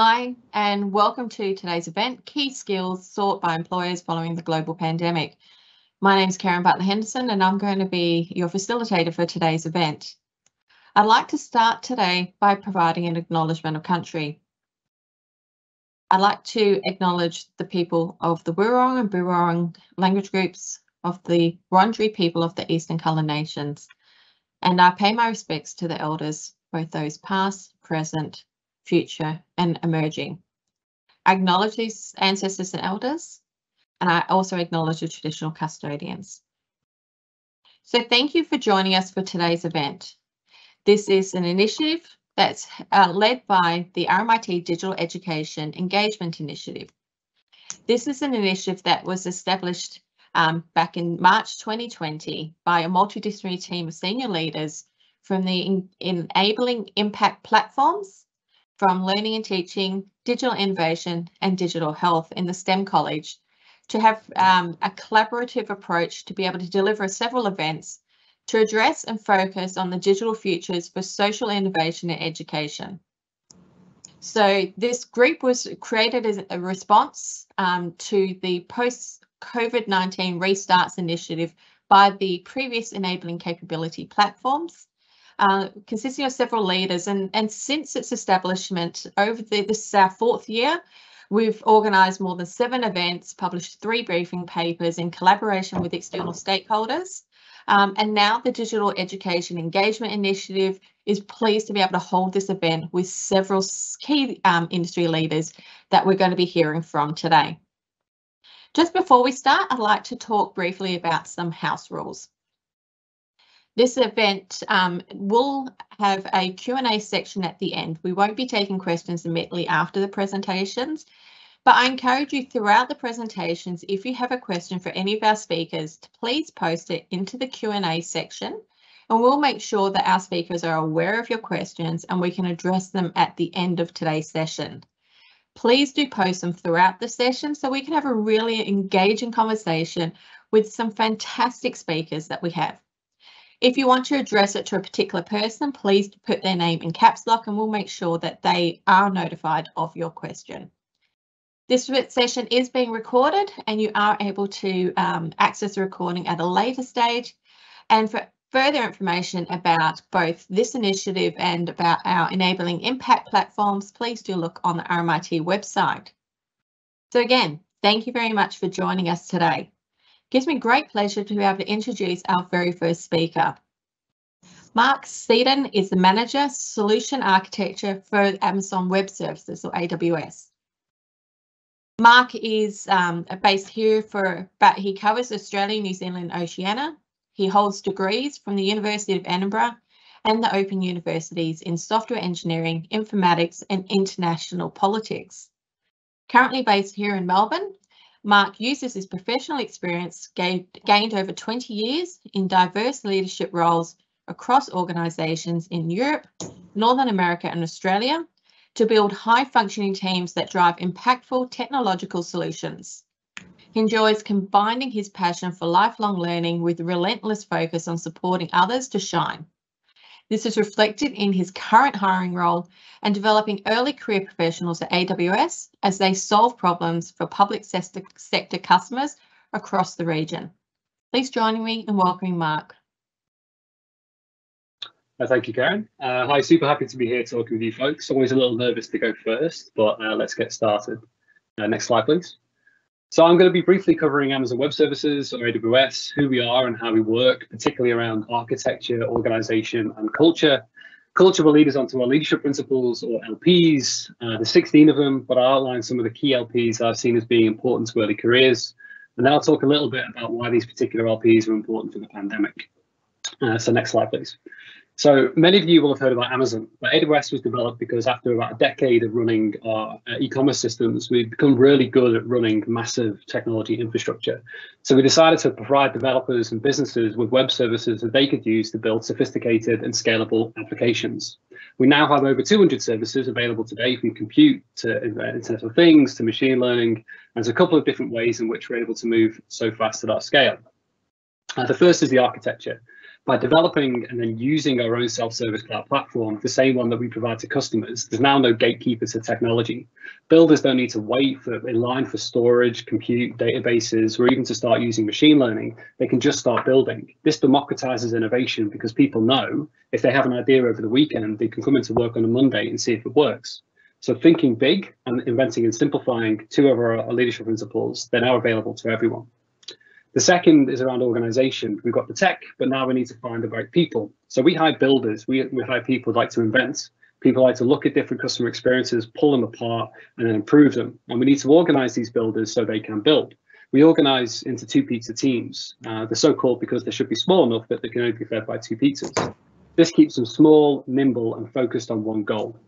Hi, and welcome to today's event, Key Skills Sought by Employers Following the Global Pandemic. My name is Kerryn Butler Henderson, and I'm going to be your facilitator for today's event. I'd like to start today by providing an acknowledgement of country. I'd like to acknowledge the people of the Wurrung and Burrung language groups of the Wurundjeri people of the Eastern Kulin Nations, and I pay my respects to the elders, both those past, present, future, and emerging. I acknowledge these ancestors and elders, and I also acknowledge the traditional custodians. So thank you for joining us for today's event. This is an initiative that's uh, led by the RMIT Digital Education Engagement Initiative. This is an initiative that was established um, back in March 2020 by a multidisciplinary team of senior leaders from the Enabling Impact Platforms from learning and teaching, digital innovation and digital health in the STEM College to have um, a collaborative approach to be able to deliver several events to address and focus on the digital futures for social innovation and education. So this group was created as a response um, to the post-COVID-19 restarts initiative by the previous enabling capability platforms uh, consisting of several leaders. And, and since its establishment over the, this is our fourth year, we've organised more than seven events, published three briefing papers in collaboration with external stakeholders. Um, and now the Digital Education Engagement Initiative is pleased to be able to hold this event with several key um, industry leaders that we're going to be hearing from today. Just before we start, I'd like to talk briefly about some house rules. This event um, will have a Q&A section at the end. We won't be taking questions immediately after the presentations, but I encourage you throughout the presentations, if you have a question for any of our speakers, to please post it into the Q&A section and we'll make sure that our speakers are aware of your questions and we can address them at the end of today's session. Please do post them throughout the session so we can have a really engaging conversation with some fantastic speakers that we have. If you want to address it to a particular person, please put their name in caps lock and we'll make sure that they are notified of your question. This session is being recorded and you are able to um, access the recording at a later stage. And for further information about both this initiative and about our enabling impact platforms, please do look on the RMIT website. So again, thank you very much for joining us today gives me great pleasure to be able to introduce our very first speaker. Mark Seaton is the Manager Solution Architecture for Amazon Web Services or AWS. Mark is um, based here for, but he covers Australia, New Zealand, Oceania. He holds degrees from the University of Edinburgh and the Open Universities in software engineering, informatics, and international politics. Currently based here in Melbourne, Mark uses his professional experience gained over 20 years in diverse leadership roles across organisations in Europe, Northern America and Australia to build high functioning teams that drive impactful technological solutions. He enjoys combining his passion for lifelong learning with relentless focus on supporting others to shine. This is reflected in his current hiring role and developing early career professionals at AWS as they solve problems for public sector, customers across the region. Please join me in welcoming Mark. Uh, thank you, Kerryn. Uh, hi, super happy to be here talking with you folks. Always a little nervous to go first, but uh, let's get started. Uh, next slide, please. So I'm going to be briefly covering Amazon Web Services or AWS, who we are and how we work, particularly around architecture, organization, and culture. Culture will lead us onto our leadership principles or LPs. Uh, there's 16 of them, but I'll outline some of the key LPs I've seen as being important to early careers. And then I'll talk a little bit about why these particular LPs are important for the pandemic. Uh, so next slide, please. So many of you will have heard about Amazon, but AWS was developed because after about a decade of running our uh, e-commerce systems, we've become really good at running massive technology infrastructure. So we decided to provide developers and businesses with web services that they could use to build sophisticated and scalable applications. We now have over 200 services available today from compute to uh, Internet of Things to machine learning. And there's a couple of different ways in which we're able to move so fast at our scale. Uh, the first is the architecture. By developing and then using our own self-service cloud platform, the same one that we provide to customers, there's now no gatekeeper to technology. Builders don't need to wait for in line for storage, compute, databases, or even to start using machine learning. They can just start building. This democratizes innovation because people know if they have an idea over the weekend, they can come into work on a Monday and see if it works. So thinking big and inventing and simplifying two of our leadership principles, they're now available to everyone. The second is around organization. We've got the tech, but now we need to find the right people. So we hire builders, we, we hire people who like to invent. People like to look at different customer experiences, pull them apart, and then improve them. And we need to organize these builders so they can build. We organize into two pizza teams. Uh, they're so called because they should be small enough that they can only be fed by two pizzas. This keeps them small, nimble, and focused on one goal.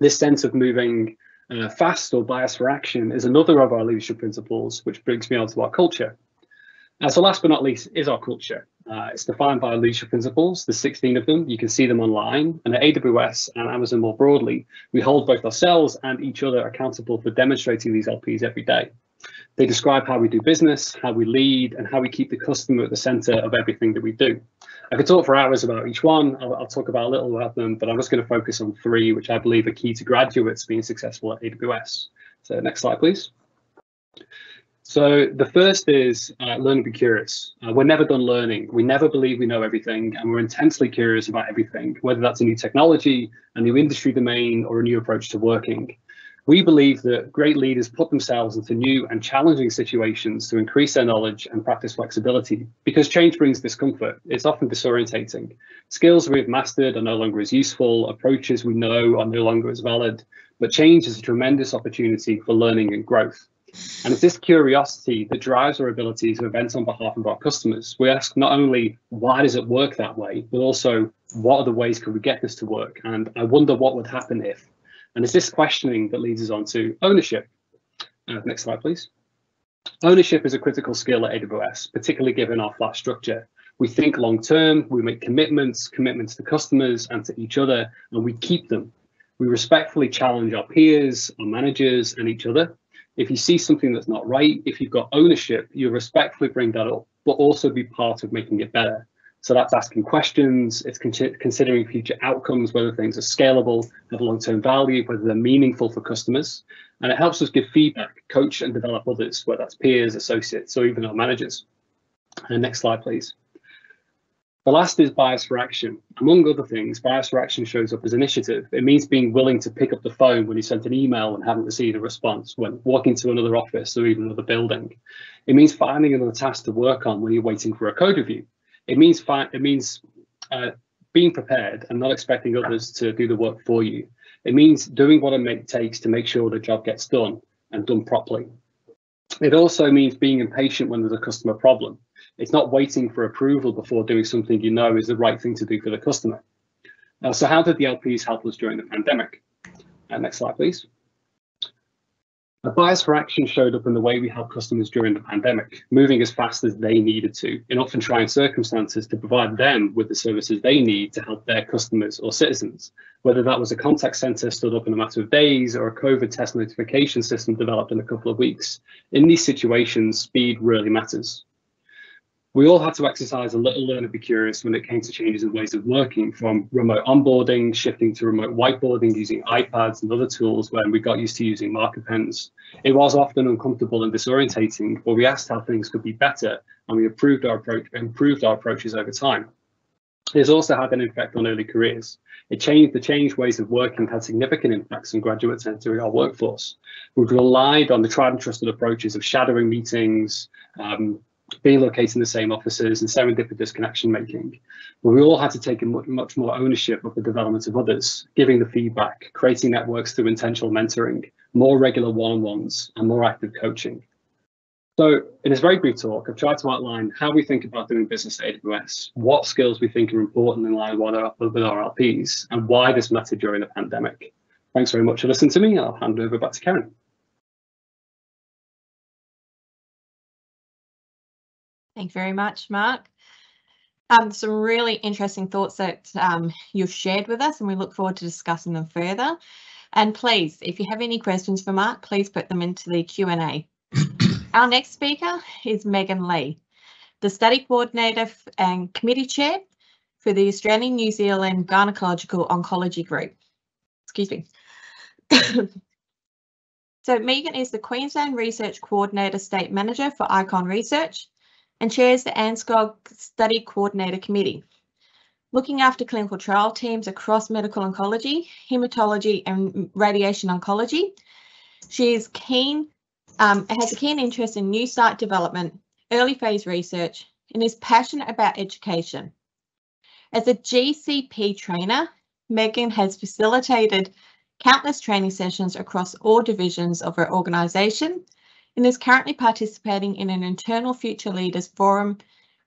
This sense of moving uh, fast or bias for action is another of our leadership principles, which brings me on to our culture. Uh, so last but not least is our culture. Uh, it's defined by leadership principles. There's 16 of them. You can see them online. And at AWS and Amazon more broadly, we hold both ourselves and each other accountable for demonstrating these LPs every day. They describe how we do business, how we lead, and how we keep the customer at the center of everything that we do. I could talk for hours about each one. I'll, I'll talk about a little about them, but I'm just going to focus on three, which I believe are key to graduates being successful at AWS. So next slide, please. So the first is uh, learn to be curious. Uh, we're never done learning. We never believe we know everything, and we're intensely curious about everything, whether that's a new technology, a new industry domain, or a new approach to working. We believe that great leaders put themselves into new and challenging situations to increase their knowledge and practice flexibility because change brings discomfort. It's often disorientating. Skills we've mastered are no longer as useful, approaches we know are no longer as valid, but change is a tremendous opportunity for learning and growth. And it's this curiosity that drives our ability to event on behalf of our customers. We ask not only why does it work that way, but also what are the ways could we get this to work? And I wonder what would happen if. And it's this questioning that leads us on to ownership. Uh, next slide, please. Ownership is a critical skill at AWS, particularly given our flat structure. We think long term, we make commitments, commitments to customers and to each other, and we keep them. We respectfully challenge our peers, our managers, and each other if you see something that's not right, if you've got ownership, you respectfully bring that up, but also be part of making it better. So that's asking questions, it's con considering future outcomes, whether things are scalable, have long-term value, whether they're meaningful for customers. And it helps us give feedback, coach and develop others, whether that's peers, associates, or even our managers. And next slide, please. The last is bias for action. Among other things, bias for action shows up as initiative. It means being willing to pick up the phone when you sent an email and haven't received a response, when walking to another office or even another building. It means finding another task to work on when you're waiting for a code review. It means it means uh, being prepared and not expecting others to do the work for you. It means doing what it takes to make sure the job gets done and done properly. It also means being impatient when there's a customer problem. It's not waiting for approval before doing something you know is the right thing to do for the customer. So how did the LPs help us during the pandemic? Uh, next slide, please. A bias for action showed up in the way we helped customers during the pandemic, moving as fast as they needed to, in often trying circumstances to provide them with the services they need to help their customers or citizens, whether that was a contact center stood up in a matter of days or a COVID test notification system developed in a couple of weeks. In these situations, speed really matters. We all had to exercise a little learn and be curious when it came to changes in ways of working from remote onboarding, shifting to remote whiteboarding using iPads and other tools when we got used to using marker pens. It was often uncomfortable and disorientating, but we asked how things could be better and we improved our approach, improved our approaches over time. It's also had an effect on early careers. It changed the changed ways of working had significant impacts on graduates entering our workforce. We've relied on the tried and trusted approaches of shadowing meetings, um, in the same offices and serendipitous connection making. But we all had to take much, much more ownership of the development of others, giving the feedback, creating networks through intentional mentoring, more regular one-on-ones and more active coaching. So in this very brief talk, I've tried to outline how we think about doing business at AWS, what skills we think are important in line with our, with our LPs, and why this mattered during the pandemic. Thanks very much for listening to me. I'll hand over back to Kerryn. Thank you very much, Mark. Um, some really interesting thoughts that um, you've shared with us, and we look forward to discussing them further. And please, if you have any questions for Mark, please put them into the Q&A. Our next speaker is Megan Lee, the study coordinator and committee chair for the Australian New Zealand Gynecological Oncology Group. Excuse me. so Megan is the Queensland Research Coordinator State Manager for ICON Research and chairs the ANZCOG Study Coordinator Committee. Looking after clinical trial teams across medical oncology, hematology and radiation oncology, she is keen, um, has a keen interest in new site development, early phase research, and is passionate about education. As a GCP trainer, Megan has facilitated countless training sessions across all divisions of her organisation and is currently participating in an internal Future Leaders Forum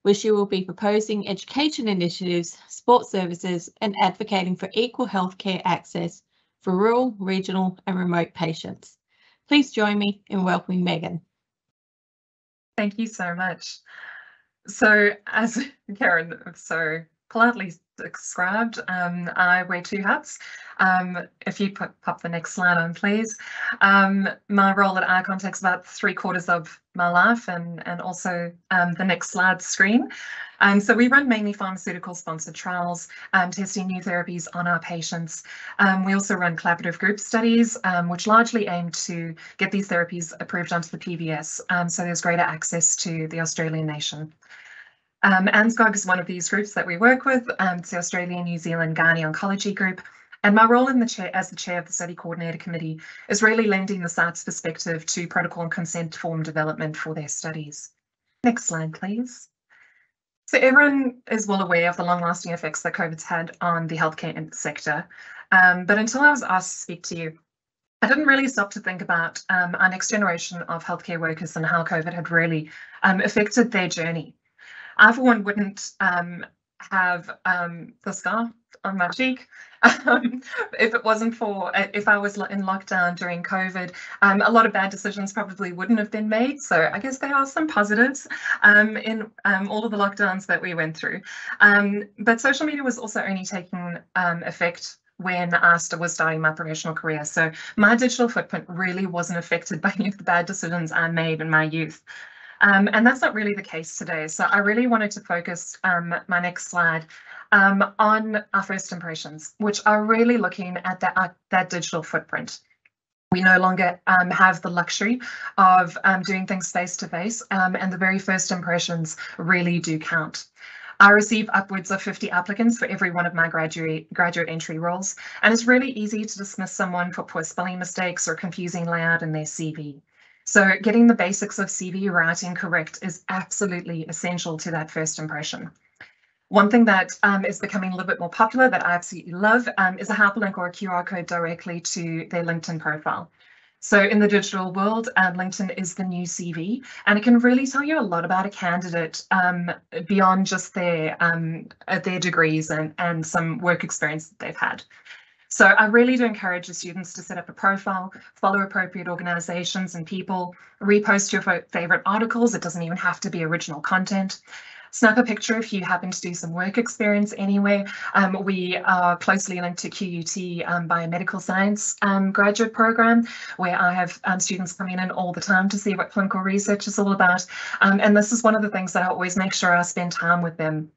where she will be proposing education initiatives, sports services and advocating for equal healthcare access for rural, regional and remote patients. Please join me in welcoming Megan. Thank you so much. So as Kerryn so politely described, um, I wear two hats. Um, if you put, pop the next slide on, please. Um, my role at ICON takes about three quarters of my life and, and also um, the next slide screen. Um, so we run mainly pharmaceutical sponsored trials, um, testing new therapies on our patients. We also run collaborative group studies, which largely aim to get these therapies approved onto the PBS. So there's greater access to the Australian nation. Um, ANZCOG is one of these groups that we work with. Um, it's the Australian New Zealand Gynae Oncology Group. And my role in the chair as the chair of the study coordinator committee is really lending the site's perspective to protocol and consent form development for their studies. Next slide, please. So everyone is well aware of the long-lasting effects that COVID's had on the healthcare sector. Um, but until I was asked to speak to you, I didn't really stop to think about um, our next generation of healthcare workers and how COVID had really um, affected their journey. I, for one, wouldn't um, have um, the scar on my cheek um, if it wasn't for uh, if I was in lockdown during COVID. Um, a lot of bad decisions probably wouldn't have been made. So I guess there are some positives um, in um, all of the lockdowns that we went through. Um, but social media was also only taking um, effect when I was starting my professional career. So my digital footprint really wasn't affected by any of the bad decisions I made in my youth. Um, and that's not really the case today. So I really wanted to focus um, my next slide um, on our first impressions, which are really looking at that, uh, that digital footprint. We no longer um, have the luxury of um, doing things face to face, um, and the very first impressions really do count. I receive upwards of 50 applicants for every one of my graduate graduate entry roles, and it's really easy to dismiss someone for poor spelling mistakes or confusing layout in their CV. So getting the basics of CV writing correct is absolutely essential to that first impression. One thing that um, is becoming a little bit more popular that I absolutely love um, is a hyperlink or a QR code directly to their LinkedIn profile. So in the digital world, um, LinkedIn is the new CV, and it can really tell you a lot about a candidate um, beyond just their um, their degrees and, and some work experience that they've had. So I really do encourage the students to set up a profile, follow appropriate organizations and people, repost your favorite articles. It doesn't even have to be original content. Snap a picture if you happen to do some work experience anywhere. Um, we are closely linked to QUT um, Biomedical Science um, graduate program, where I have um, students coming in all the time to see what clinical research is all about. Um, and this is one of the things that I always make sure I spend time with them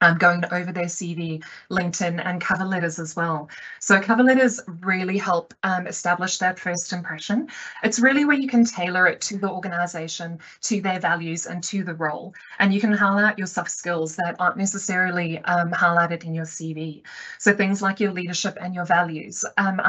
um, going over their CV, LinkedIn, and cover letters as well. So cover letters really help um, establish that first impression. It's really where you can tailor it to the organisation, to their values, and to the role. And you can highlight your soft skills that aren't necessarily um, highlighted in your CV. So things like your leadership and your values. Um,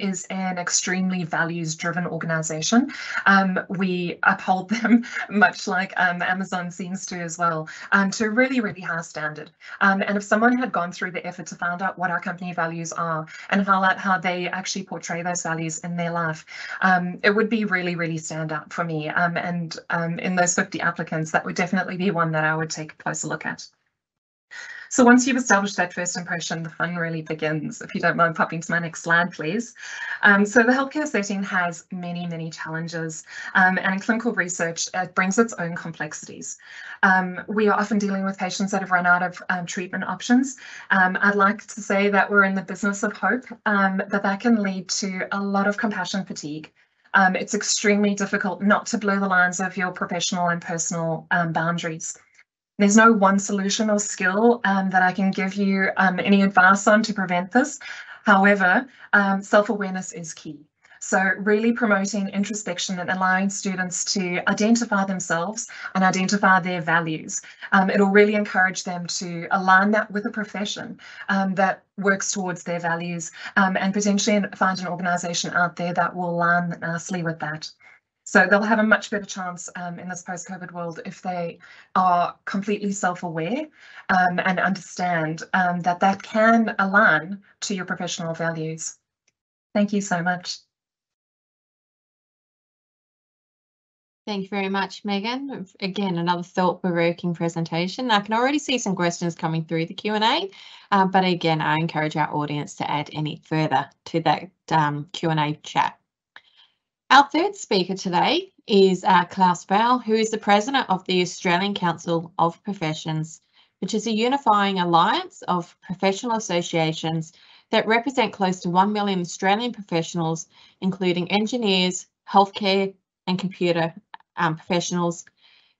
is an extremely values-driven organisation. Um, we uphold them, much like um, Amazon seems to as well, to a really, really high standard. Um, and if someone had gone through the effort to find out what our company values are and highlight how they actually portray those values in their life, um, it would be really, really stand out for me. Um, and um, in those 50 applicants, that would definitely be one that I would take a closer look at. So once you've established that first impression, the fun really begins. If you don't mind popping to my next slide, please. Um, so the healthcare setting has many, many challenges um, and in clinical research, it brings its own complexities. Um, we are often dealing with patients that have run out of um, treatment options. Um, I'd like to say that we're in the business of hope, um, but that can lead to a lot of compassion fatigue. Um, it's extremely difficult not to blur the lines of your professional and personal um, boundaries. There's no one solution or skill um, that I can give you um, any advice on to prevent this. However, um, self-awareness is key. So really promoting introspection and allowing students to identify themselves and identify their values. Um, it'll really encourage them to align that with a profession um, that works towards their values um, and potentially find an organisation out there that will align nicely with that. So they'll have a much better chance um, in this post-COVID world if they are completely self-aware um, and understand um, that that can align to your professional values. Thank you so much. Thank you very much, Megan. Again, another thought-provoking presentation. I can already see some questions coming through the Q&A, uh, but again, I encourage our audience to add any further to that um, Q&A chat. Our third speaker today is uh, Klaus Veil, who is the president of the Australian Council of Professions, which is a unifying alliance of professional associations that represent close to 1 million Australian professionals, including engineers, healthcare and computer um, professionals,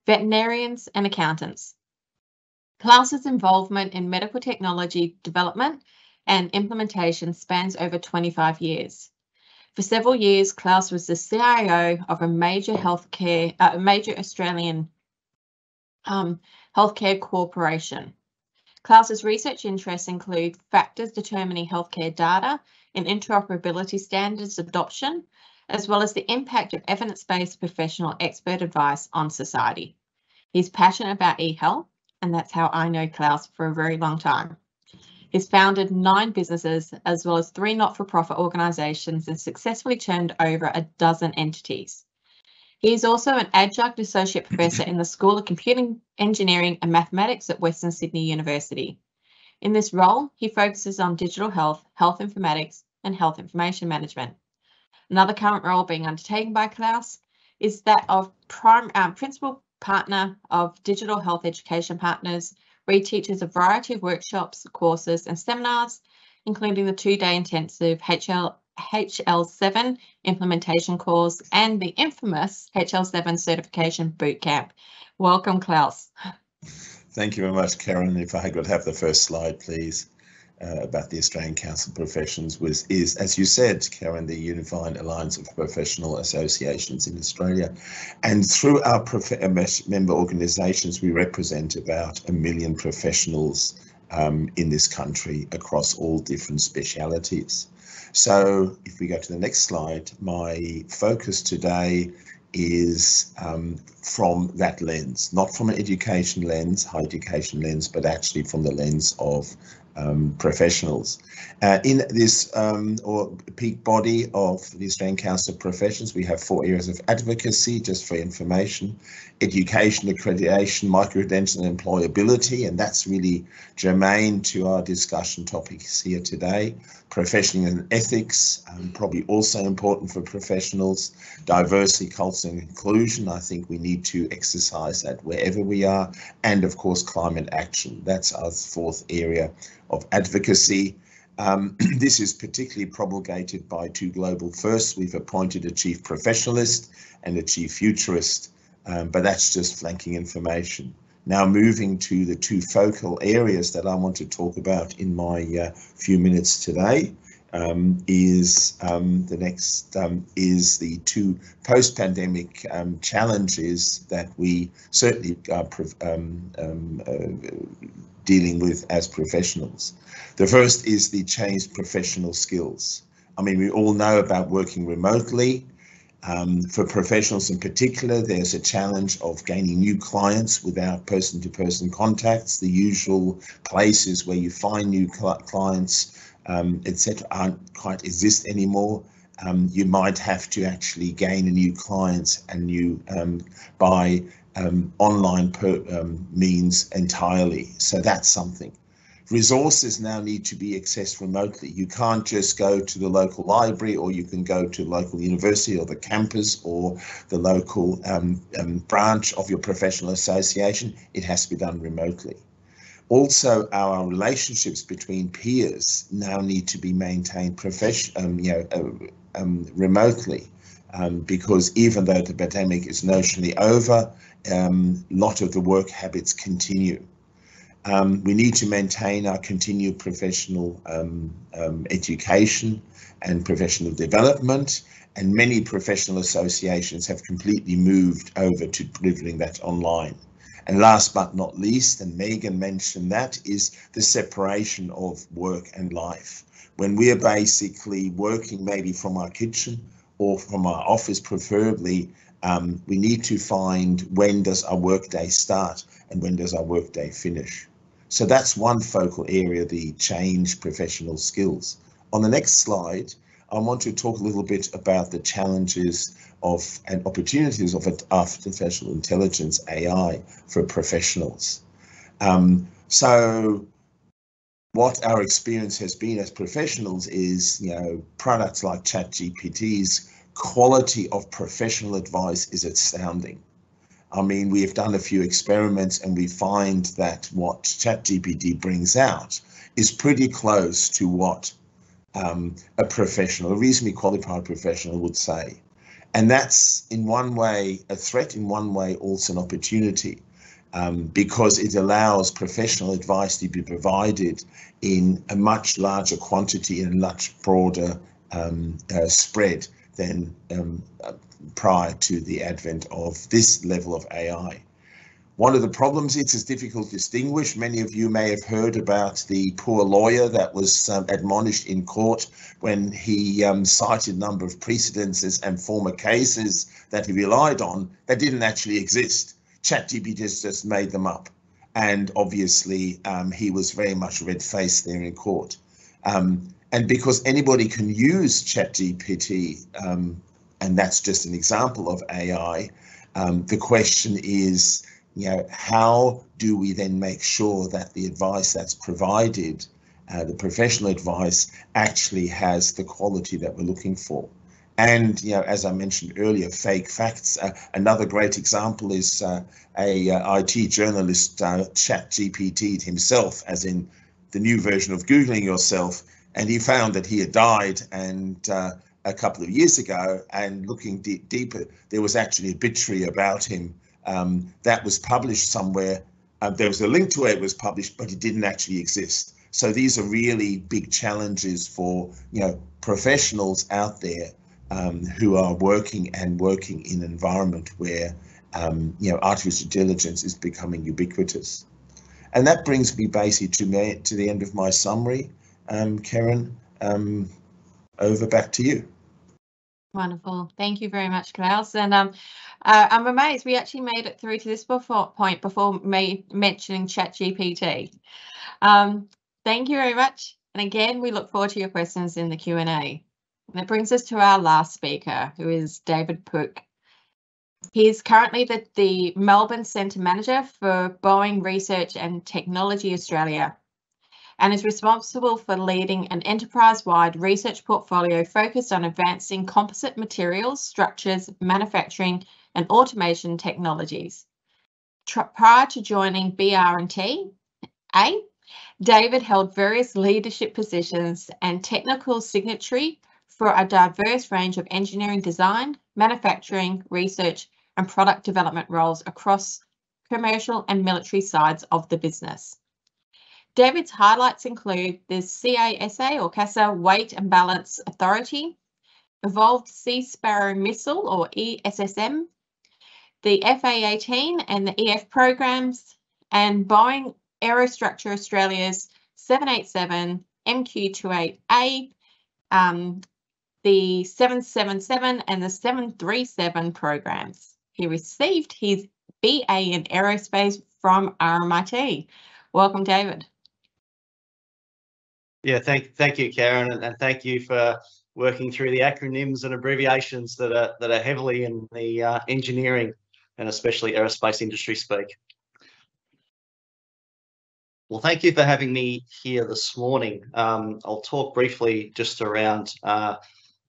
veterinarians and accountants. Klaus's involvement in medical technology development and implementation spans over 25 years. For several years, Klaus was the CIO of a major healthcare, uh, major Australian um, healthcare corporation. Klaus's research interests include factors determining healthcare data and interoperability standards adoption, as well as the impact of evidence-based professional expert advice on society. He's passionate about e-health, and that's how I know Klaus for a very long time. He's founded nine businesses as well as three not-for-profit organisations and successfully turned over a dozen entities. He is also an adjunct associate professor in the School of Computing Engineering and Mathematics at Western Sydney University. In this role, he focuses on digital health, health informatics, and health information management. Another current role being undertaken by Klaus is that of prime, um, principal partner of Digital Health Education Partners, he teaches a variety of workshops, courses and seminars, including the two-day intensive HL, HL7 implementation course and the infamous HL7 certification bootcamp. Welcome, Klaus. Thank you very much, Kerryn. If I could have the first slide, please uh, about the Australian Council of Professions was is, as you said, Kerryn, the Unified Alliance of Professional Associations in Australia. And through our uh, member organisations, we represent about a million professionals um, in this country across all different specialities. So if we go to the next slide, my focus today is um, from that lens, not from an education lens, high education lens, but actually from the lens of um, professionals. Uh, in this um, or peak body of the Australian Council of Professions, we have four areas of advocacy, just for information, education, accreditation, micro-credential and employability, and that's really germane to our discussion topics here today. Professional and ethics, um, probably also important for professionals. Diversity, culture and inclusion, I think we need to exercise that wherever we are. And of course, climate action, that's our fourth area of advocacy. Um, this is particularly promulgated by two global firsts. We've appointed a chief professionalist and a chief futurist, um, but that's just flanking information. Now moving to the two focal areas that I want to talk about in my uh, few minutes today um, is um, the next um, is the two post-pandemic um, challenges that we certainly are um, uh, dealing with as professionals. The first is the changed professional skills. I mean, we all know about working remotely. Um, for professionals in particular, there's a challenge of gaining new clients without person-to-person contacts. The usual places where you find new clients, um, etc., aren't quite exist anymore. Um, you might have to actually gain a new client and you um, by um, online per, um, means entirely. So that's something. Resources now need to be accessed remotely. You can't just go to the local library or you can go to the local university or the campus or the local um, um branch of your professional association. It has to be done remotely. Also, our relationships between peers now need to be maintained profession, um, you know, uh, um, remotely um, because even though the pandemic is notionally over, a um, lot of the work habits continue. Um, we need to maintain our continued professional um, um, education and professional development, and many professional associations have completely moved over to delivering that online. And last but not least, and Megan mentioned that, is the separation of work and life. When we are basically working maybe from our kitchen or from our office preferably, um, we need to find when does our workday start and when does our workday finish. So that's one focal area, the change professional skills. On the next slide, I want to talk a little bit about the challenges of and opportunities of artificial intelligence AI for professionals. Um, so what our experience has been as professionals is, you know, products like ChatGPT's quality of professional advice is astounding. I mean, we have done a few experiments and we find that what ChatGPT brings out is pretty close to what um, a professional, a reasonably qualified professional would say. And that's in one way a threat, in one way also an opportunity, um, because it allows professional advice to be provided in a much larger quantity and a much broader um, uh, spread than um, prior to the advent of this level of AI. One of the problems is it's difficult to distinguish. Many of you may have heard about the poor lawyer that was um, admonished in court when he um, cited a number of precedences and former cases that he relied on that didn't actually exist. ChatGPT just made them up. And obviously, um, he was very much red-faced there in court. Um, and because anybody can use ChatGPT, um, and that's just an example of AI, um, the question is, you know, how do we then make sure that the advice that's provided, uh, the professional advice, actually has the quality that we're looking for? And, you know, as I mentioned earlier, fake facts. Uh, another great example is uh, a uh, IT journalist uh, chat GPT himself, as in the new version of Googling yourself, and he found that he had died and uh, a couple of years ago, and looking deep, deeper, there was actually a obituary about him um, that was published somewhere. Uh, there was a link to where it was published, but it didn't actually exist. So these are really big challenges for you know professionals out there um, who are working and working in an environment where um, you know artificial intelligence is becoming ubiquitous. And that brings me basically to me to the end of my summary. Um, Kerryn, um, over back to you. Wonderful. Thank you very much, Klaus. And um, uh, I'm amazed we actually made it through to this before, point before me mentioning ChatGPT. Um, thank you very much. And again, we look forward to your questions in the Q&A. And that brings us to our last speaker, who is David Pook. He's currently the, the Melbourne Centre Manager for Boeing Research and Technology Australia and is responsible for leading an enterprise-wide research portfolio focused on advancing composite materials, structures, manufacturing and automation technologies. Prior to joining BR&T, A, David held various leadership positions and technical signatory for a diverse range of engineering design, manufacturing, research and product development roles across commercial and military sides of the business. David's highlights include the CASA or CASA Weight and Balance Authority, Evolved Sea Sparrow Missile or ESSM, the FA-18 and the EF programs, and Boeing Aerostructure Australia's 787 MQ-28A, um, the 777 and the 737 programs. He received his BA in Aerospace from RMIT. Welcome, David. Yeah, thank thank you, Kerryn, and, and thank you for working through the acronyms and abbreviations that are that are heavily in the uh, engineering and especially aerospace industry speak. Well, thank you for having me here this morning. Um, I'll talk briefly just around uh,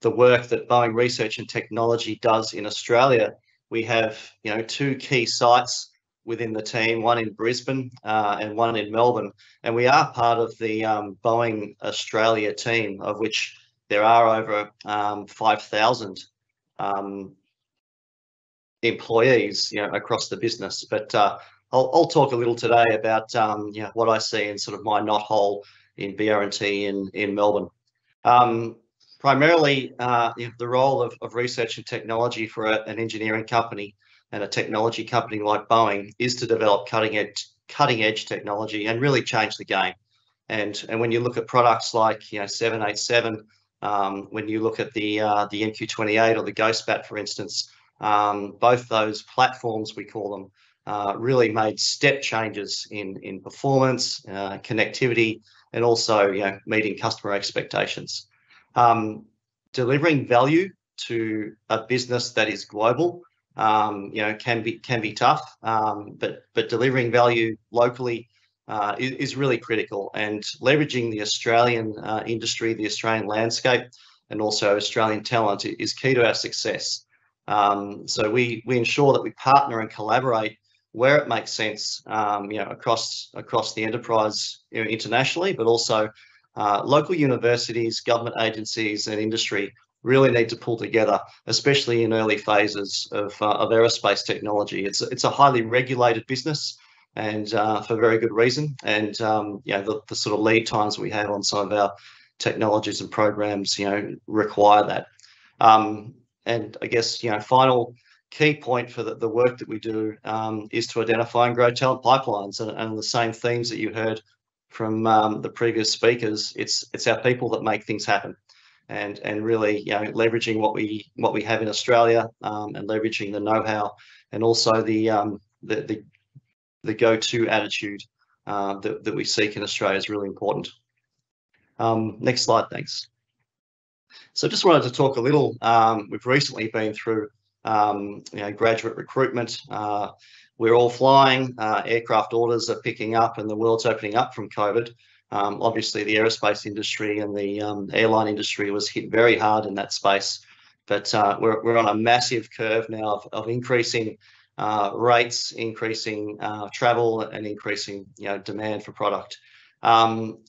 the work that Boeing Research and Technology does in Australia. We have, you know, two key sites within the team, one in Brisbane uh, and one in Melbourne. And we are part of the um, Boeing Australia team, of which there are over um, 5,000 um, employees, you know, across the business. But uh, I'll, I'll talk a little today about um, you know, what I see in sort of my knot hole in BR&T in, in Melbourne. Um, primarily, uh, you know, the role of, of research and technology for a, an engineering company and a technology company like Boeing is to develop cutting edge, cutting edge technology and really change the game. And, and when you look at products like you know 787, um, when you look at the uh, the MQ28 or the GhostBat, for instance, um, both those platforms we call them uh, really made step changes in in performance, uh, connectivity, and also you know meeting customer expectations. Um, delivering value to a business that is global, um, you know, can be can be tough, um, but but delivering value locally uh, is, really critical. And leveraging the Australian uh, industry, the Australian landscape, and also Australian talent is key to our success. Um, so we we ensure that we partner and collaborate where it makes sense, um, you know, across across the enterprise you know, internationally, but also uh, local universities, government agencies, and industry really need to pull together, especially in early phases of, uh, of aerospace technology. It's it's a highly regulated business, and uh, for very good reason. And um, you know, the, the sort of lead times we have on some of our technologies and programs, you know, require that. Um, and I guess you know, final key point for the, the work that we do um, is to identify and grow talent pipelines and, and the same themes that you heard from um, the previous speakers. It's it's our people that make things happen, and and really you know leveraging what we what we have in Australia um, and leveraging the know-how and also the um, the, the the go-to attitude uh, that that we seek in Australia is really important. Um, next slide, thanks. So just wanted to talk a little. Um, we've recently been through um, you know, graduate recruitment. Uh, we're all flying, uh, aircraft orders are picking up and the world's opening up from COVID. Um, obviously, the aerospace industry and the um, airline industry was hit very hard in that space, but uh, we're, we're on a massive curve now of, of increasing uh, rates, increasing uh, travel and increasing you know, demand for product. Um,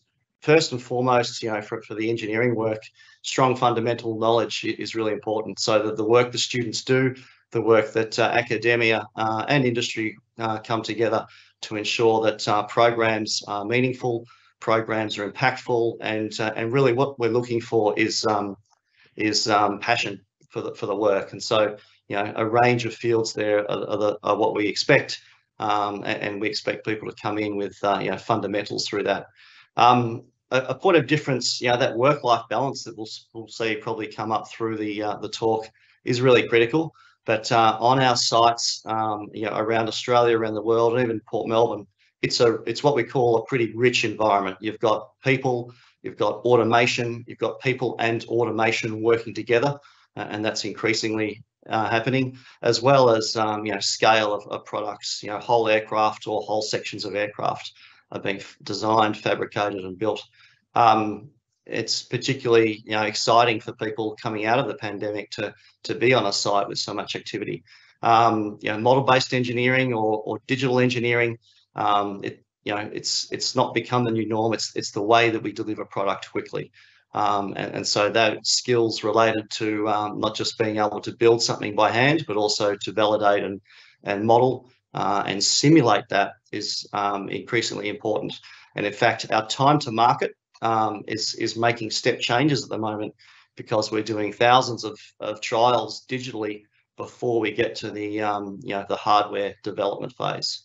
first and foremost, you know, for, for the engineering work, strong fundamental knowledge is really important. So that the work the students do, the work that uh, academia uh, and industry uh, come together to ensure that programs are meaningful, programs are impactful, and uh, and really what we're looking for is um, is um, passion for the for the work. And so you know a range of fields there are, are, the, are what we expect, um, and, and, we expect people to come in with uh, you know fundamentals through that. Um, a, point of difference, you know, that work-life balance that we'll, we'll see probably come up through the uh, the talk is really critical. But uh, on our sites, um, you know, around Australia, around the world, and even Port Melbourne, it's a it's what we call a pretty rich environment. You've got people, you've got automation, you've got people and automation working together, uh, and that's increasingly uh, happening, as well as um, you know scale of, of products, you know, whole aircraft or whole sections of aircraft are being designed, fabricated, and built. Um, it's particularly you know exciting for people coming out of the pandemic to to be on a site with so much activity. Um, you know, model-based engineering or, or digital engineering. Um, it you know it's it's not become the new norm. It's it's the way that we deliver product quickly. Um, and, and, so that skills related to um, not just being able to build something by hand, but also to validate and and model uh, and simulate that is um, increasingly important. And in fact, our time to market um, is, is making step changes at the moment because we're doing thousands of, of trials digitally before we get to the, um, you know, the hardware development phase.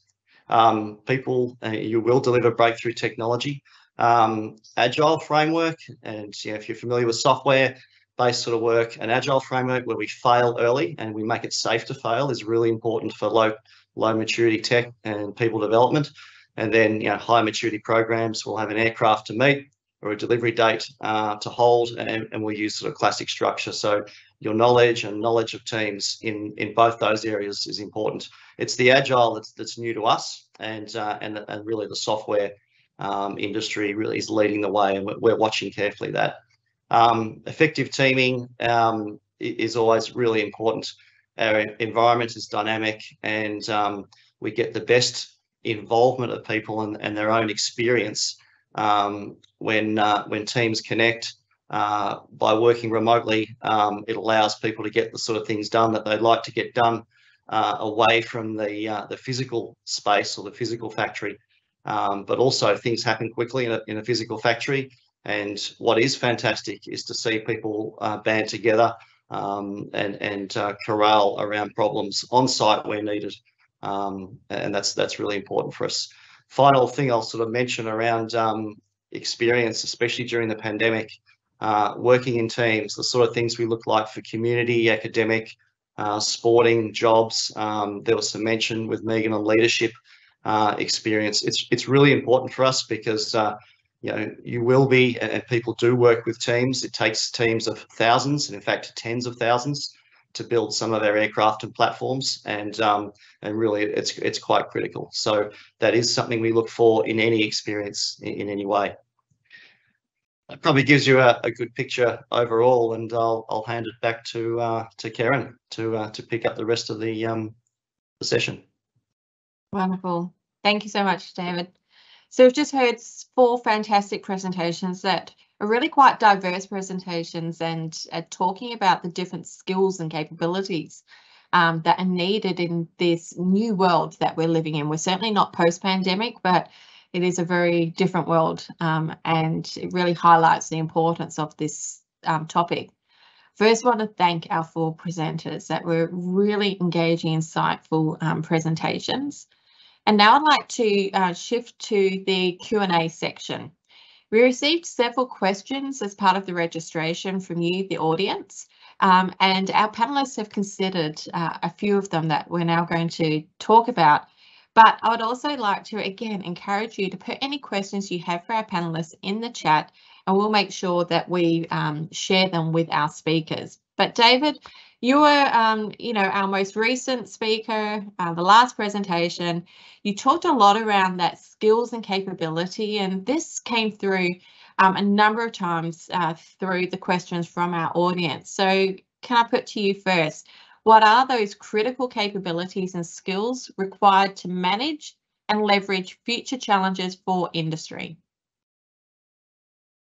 Um, people, uh, you will deliver breakthrough technology. Um, agile framework, and you know, if you're familiar with software, based sort of work, an agile framework where we fail early and we make it safe to fail is really important for low low maturity tech and people development. And then, you know, high maturity programs will have an aircraft to meet or a delivery date uh, to hold, and, and we'll use sort of classic structure. So your knowledge and knowledge of teams in in both those areas is important. It's the agile that's that's new to us, and uh, and and really the software um, industry really is leading the way, and we're, watching carefully that. Um, effective teaming um, is always really important our environment is dynamic and um, we get the best involvement of people and, and their own experience um, when uh, when teams connect uh, by working remotely, um, it allows people to get the sort of things done that they'd like to get done uh, away from the uh, the physical space or the physical factory. Um, but also things happen quickly in a, in a physical factory. And what is fantastic is to see people uh, band together um, and, and uh, corral around problems on site where needed. Um, and that's that's really important for us. Final thing I'll sort of mention around um, experience, especially during the pandemic, uh, working in teams, the sort of things we look like for community, academic, uh, sporting, jobs. Um, there was some mention with Megan on leadership uh, experience. It's it's really important for us because uh, you know you will be and people do work with teams. It takes teams of thousands and in fact tens of thousands to build some of our aircraft and platforms and um, and really it's it's quite critical. So that is something we look for in any experience in, in any way. That probably gives you a, a, good picture overall, and I'll I'll hand it back to uh, to Kerryn to uh, to pick up the rest of the um, the session. Wonderful. Thank you so much, David. So we've just heard four fantastic presentations that are really quite diverse presentations and uh, talking about the different skills and capabilities um, that are needed in this new world that we're living in. We're certainly not post-pandemic, but it is a very different world um, and it really highlights the importance of this um, topic. First, I want to thank our four presenters that were really engaging, insightful um, presentations. And now I'd like to uh, shift to the Q&A section. We received several questions as part of the registration from you, the audience, um, and our panelists have considered uh, a few of them that we're now going to talk about. But I would also like to, again, encourage you to put any questions you have for our panelists in the chat and we'll make sure that we um, share them with our speakers. But David, you were, um, you know, our most recent speaker, uh, the last presentation. You talked a lot around that skills and capability, and this came through um, a number of times uh, through the questions from our audience. So can I put to you first, what are those critical capabilities and skills required to manage and leverage future challenges for industry?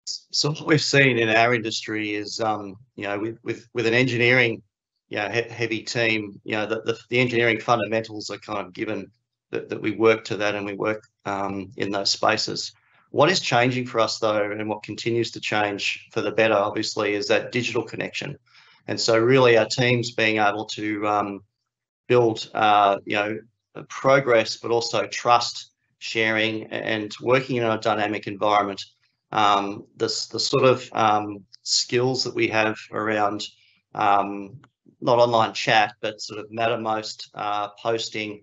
So what we've seen in our industry is, um, you know, with, with, with an engineering, you know, he heavy team, you know, the, the, the, engineering fundamentals are kind of given that, that we work to that and we work um, in those spaces. What is changing for us though, and what continues to change for the better, obviously, is that digital connection. And so really our teams being able to um, build, uh, you know, progress, but also trust sharing and working in a dynamic environment. Um, this, the sort of um, skills that we have around um, not online chat, but sort of Mattermost uh, posting,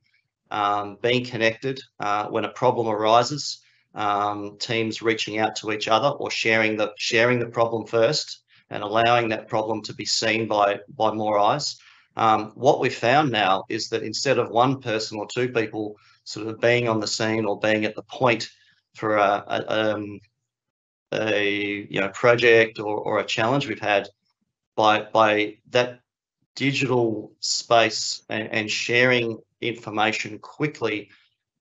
um, being connected uh, when a problem arises, um, teams reaching out to each other or sharing the sharing the problem first, and allowing that problem to be seen by by more eyes. Um, what we found now is that instead of one person or two people sort of being on the scene or being at the point for a, a, um, a you know project or, or a challenge we've had, by by that digital space and, and sharing information quickly,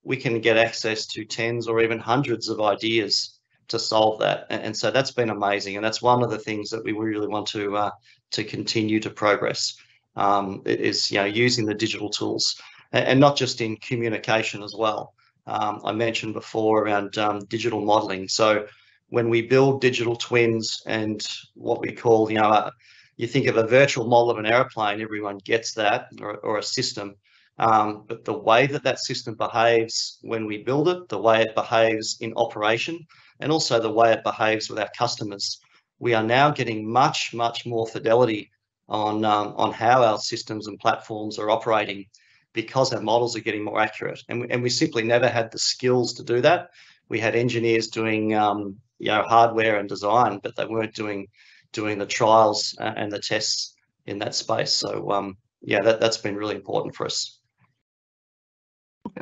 we can get access to tens or even hundreds of ideas to solve that. And, so that's been amazing. And that's one of the things that we really want to uh, to continue to progress um, is you know using the digital tools and, not just in communication as well. Um, I mentioned before around um, digital modeling. So when we build digital twins and what we call, you know, you think of a virtual model of an aeroplane, everyone gets that, or, or a system. Um, but the way that that system behaves when we build it, the way it behaves in operation, and also the way it behaves with our customers. We are now getting much, much more fidelity on, um, on how our systems and platforms are operating because our models are getting more accurate. And we, and we simply never had the skills to do that. We had engineers doing um, you know, hardware and design, but they weren't doing doing the trials and the tests in that space. So um, yeah, that, that's been really important for us.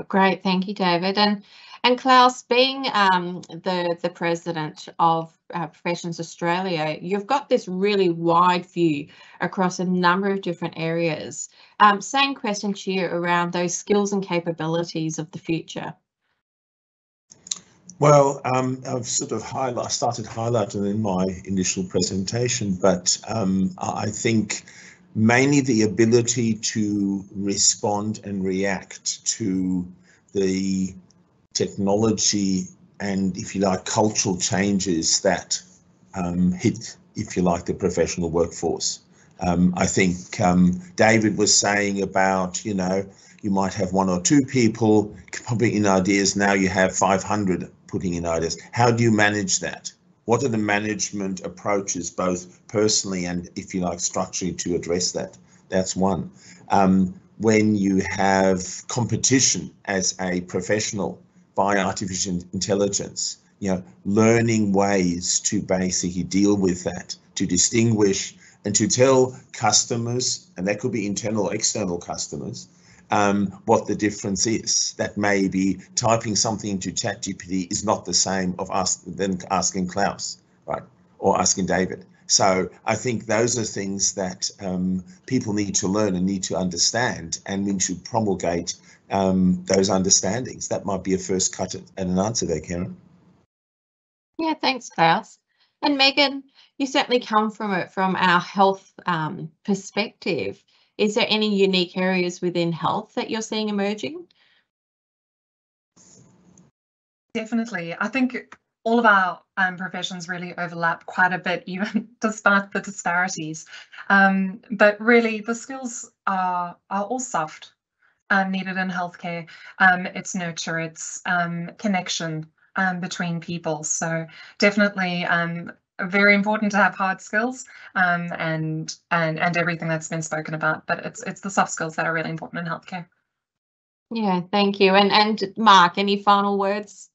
Great, thank you, David. And and Klaus, being um, the, the president of uh, Professions Australia, you've got this really wide view across a number of different areas. Um, same question to you around those skills and capabilities of the future. Well, um, I've sort of highlight, started highlighting in my initial presentation, but um, I think mainly the ability to respond and react to the technology and, if you like, cultural changes that um, hit, if you like, the professional workforce. Um, I think um, David was saying about, you know, you might have one or two people putting in ideas. Now you have 500 putting in ideas. How do you manage that? What are the management approaches, both personally and, if you like, structurally, to address that? That's one. Um, when you have competition as a professional by artificial intelligence, you know, learning ways to basically deal with that, to distinguish and to tell customers, and that could be internal or external customers, um, what the difference is. That maybe typing something into ChatGPT is not the same of us than asking Klaus, right, or asking David. So I think those are things that um, people need to learn and need to understand, and we should promulgate um, those understandings. That might be a first cut at an answer there, Kerryn. Yeah, thanks, Klaus. And Megan, you certainly come from it from our health um, perspective. Is there any unique areas within health that you're seeing emerging? Definitely. I think all of our um, professions really overlap quite a bit, even despite the disparities. Um, but really, the skills are, are all soft um, needed in healthcare. Um, it's nurture, it's um, connection um, between people. So definitely very important to have hard skills um, and and and everything that's been spoken about. But it's it's the soft skills that are really important in healthcare. Yeah, thank you. And and Mark, any final words?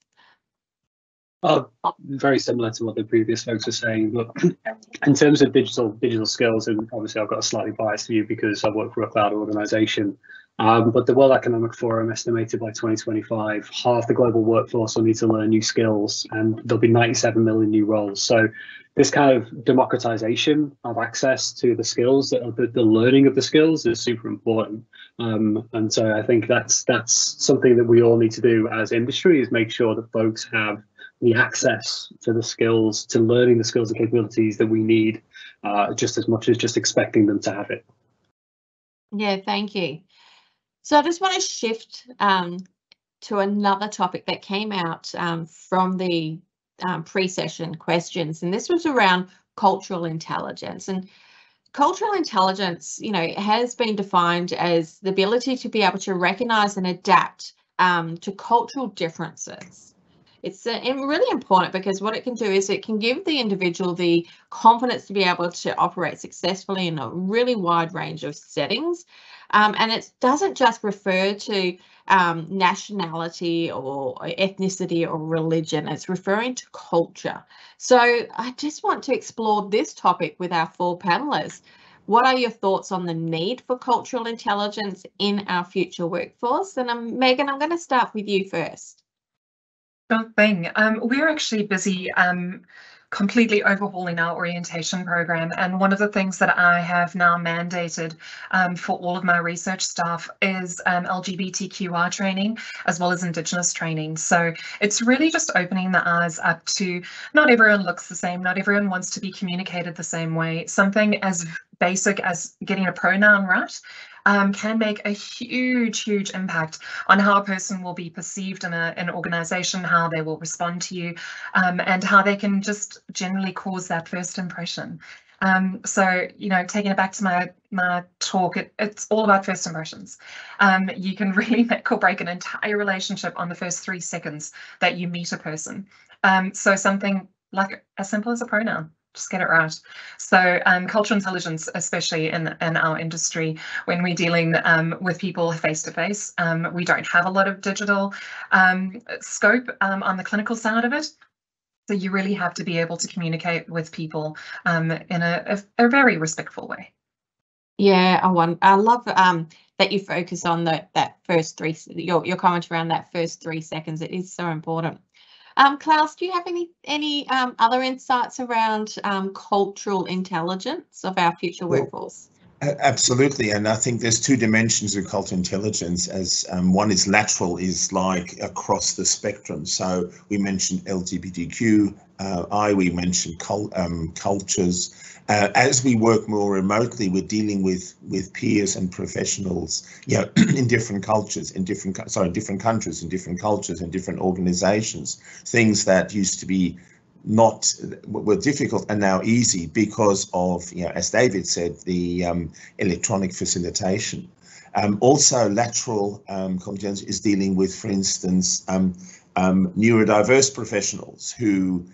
Oh, very similar to what the previous folks were saying, but in terms of digital digital skills, and obviously I've got a slightly biased view because I work for a cloud organization. Um, but the World Economic Forum estimated by 2025, half the global workforce will need to learn new skills and there'll be 97 million new roles. So this kind of democratization of access to the skills, the, the learning of the skills is super important. Um, and so I think that's that's something that we all need to do as industry is make sure that folks have the access to the skills, to learning the skills and capabilities that we need, uh, just as much as just expecting them to have it. Yeah, thank you. So I just want to shift um, to another topic that came out um, from the um, pre-session questions, and this was around cultural intelligence. And cultural intelligence, you know, has been defined as the ability to be able to recognise and adapt um, to cultural differences. It's uh, really important because what it can do is it can give the individual the confidence to be able to operate successfully in a really wide range of settings um, and it doesn't just refer to um, nationality or ethnicity or religion, it's referring to culture. So I just want to explore this topic with our four panelists. What are your thoughts on the need for cultural intelligence in our future workforce? And um, Megan, I'm going to start with you first. Sure thing. Um, we're actually busy um, completely overhauling our orientation program. And one of the things that I have now mandated um, for all of my research staff is um, LGBTQI training as well as Indigenous training. So it's really just opening the eyes up to not everyone looks the same, not everyone wants to be communicated the same way. Something as basic as getting a pronoun right um, can make a huge, huge impact on how a person will be perceived in a, an organization, how they will respond to you, um, and how they can just generally cause that first impression. Um, so, you know, taking it back to my my talk, it, it's all about first impressions. Um, you can really make or break an entire relationship on the first three seconds that you meet a person. Um, so something like as simple as a pronoun just get it right. So um, cultural intelligence, especially in, in our industry, when we're dealing um, with people face to face, we don't have a lot of digital um, scope um, on the clinical side of it. So you really have to be able to communicate with people um, in a, a, a, very respectful way. Yeah, I want. I love that you focus on the, that first three. Your your comment around that first three seconds. It is so important. Um, Klaus, do you have any any um, other insights around um, cultural intelligence of our future workforce? Absolutely, and I think there's two dimensions of cultural intelligence. As um, one is lateral, is like across the spectrum. So we mentioned LGBTQ, uh, I we mentioned cul um, cultures. Uh, as we work more remotely, we're dealing with with peers and professionals, you know, in different cultures, in different sorry, different countries, in different cultures, in different organisations. Things that used to be not were difficult and now easy because of, you know, as David said, the um, electronic facilitation. Um, also, lateral um, is dealing with, for instance, um, um, neurodiverse professionals who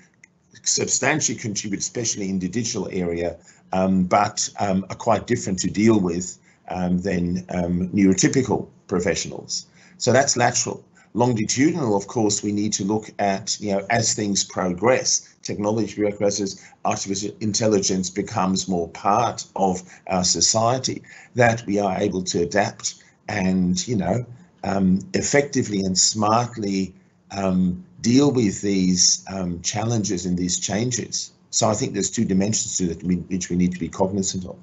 substantially contribute, especially in the digital area, um, but are quite different to deal with than neurotypical professionals. So that's lateral longitudinal, of course, we need to look at, you know, as things progress, technology progresses, artificial intelligence becomes more part of our society, that we are able to adapt and, you know, um, effectively and smartly um, deal with these um, challenges and these changes. So I think there's two dimensions to it which we need to be cognizant of.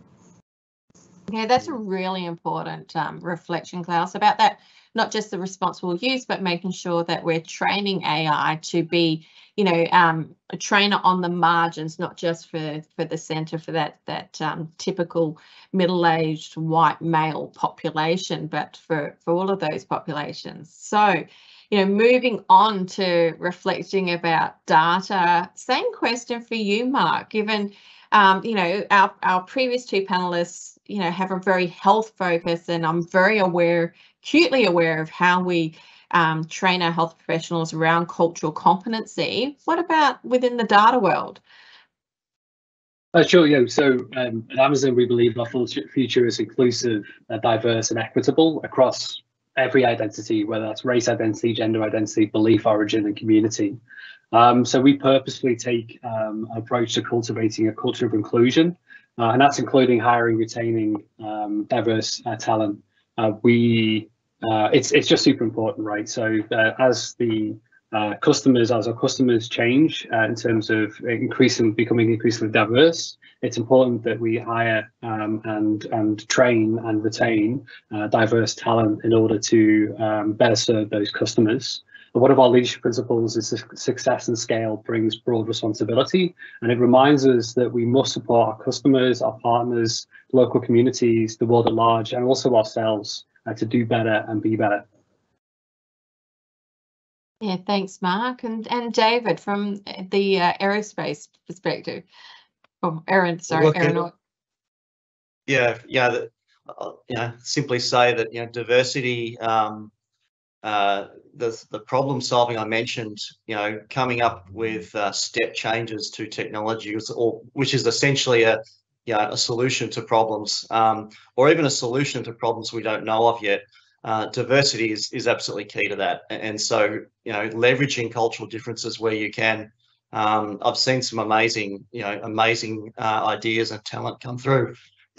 Yeah, that's a really important um, reflection, Klaus, about that not just the responsible use, but making sure that we're training AI to be, you know, um, a trainer on the margins, not just for for the centre for that that um, typical middle-aged white male population, but for for all of those populations. So, you know, moving on to reflecting about data. Same question for you, Mark. Given um, you know, our, our previous two panelists, you know, have a very health focus and I'm very aware acutely aware of how we um, train our health professionals around cultural competency. What about within the data world? Uh, sure, yeah. So um, at Amazon, we believe our future is inclusive, uh, diverse, and equitable across every identity, whether that's race identity, gender identity, belief, origin, and community. Um, so we purposefully take um, an approach to cultivating a culture of inclusion, uh, and that's including hiring, retaining um, diverse uh, talent. Uh, we uh, it's it's just super important, right? So uh, as the uh, customers, as our customers change uh, in terms of increasing, becoming increasingly diverse, it's important that we hire um, and and train and retain uh, diverse talent in order to um, better serve those customers. But one of our leadership principles is success and scale brings broad responsibility, and it reminds us that we must support our customers, our partners, local communities, the world at large, and also ourselves uh, to do better and be better. Yeah, thanks, Mark. And and David, from the uh, aerospace perspective, oh, Aaron, sorry, Look, Aaron. Yeah, yeah, the, uh, you know, simply say that you know diversity, um, uh, the the problem solving I mentioned, you know, coming up with uh, step changes to technology, or which is essentially a you know, a solution to problems um, or even a solution to problems we don't know of yet. Uh, diversity is, is absolutely key to that. And so, you know, leveraging cultural differences where you can. Um, I've seen some amazing, you know, amazing uh, ideas and talent come through.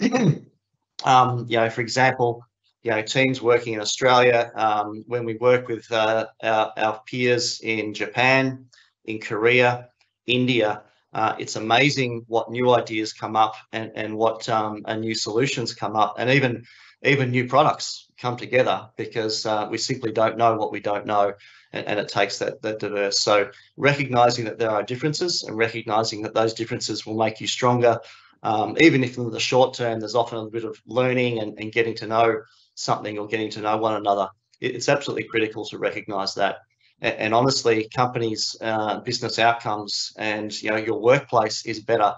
um, you know, for example, you know, teams working in Australia, um, when we work with uh, our, our peers in Japan, in Korea, India, uh, it's amazing what new ideas come up and, and what um, and new solutions come up and even even new products come together because uh, we simply don't know what we don't know and, and, it takes that, that diverse. So recognizing that there are differences and recognizing that those differences will make you stronger, um, even if in the short term there's often a bit of learning and, and getting to know something or getting to know one another. It's absolutely critical to recognize that and, honestly, companies' uh, business outcomes and you know your workplace is better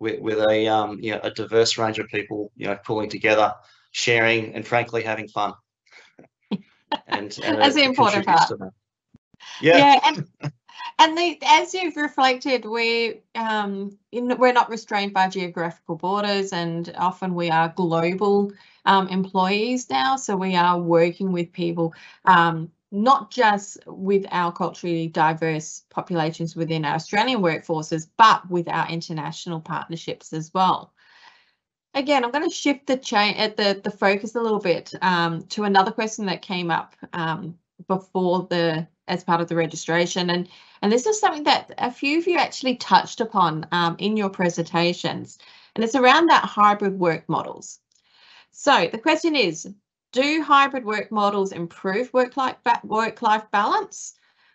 with, with a um, you know a diverse range of people you know pulling together, sharing, and frankly having fun. And, and that's the important part. Yeah. Yeah, and and the, as you've reflected, we um, in, we're not restrained by geographical borders, and often we are global um, employees now. So we are working with people um, not just with our culturally diverse populations within our Australian workforces, but with our international partnerships as well. Again, I'm going to shift the chain at the, the focus a little bit um, to another question that came up um, before the as part of the registration. And, and this is something that a few of you actually touched upon um, in your presentations. And it's around that hybrid work models. So the question is, do hybrid work models improve work-life work-life balance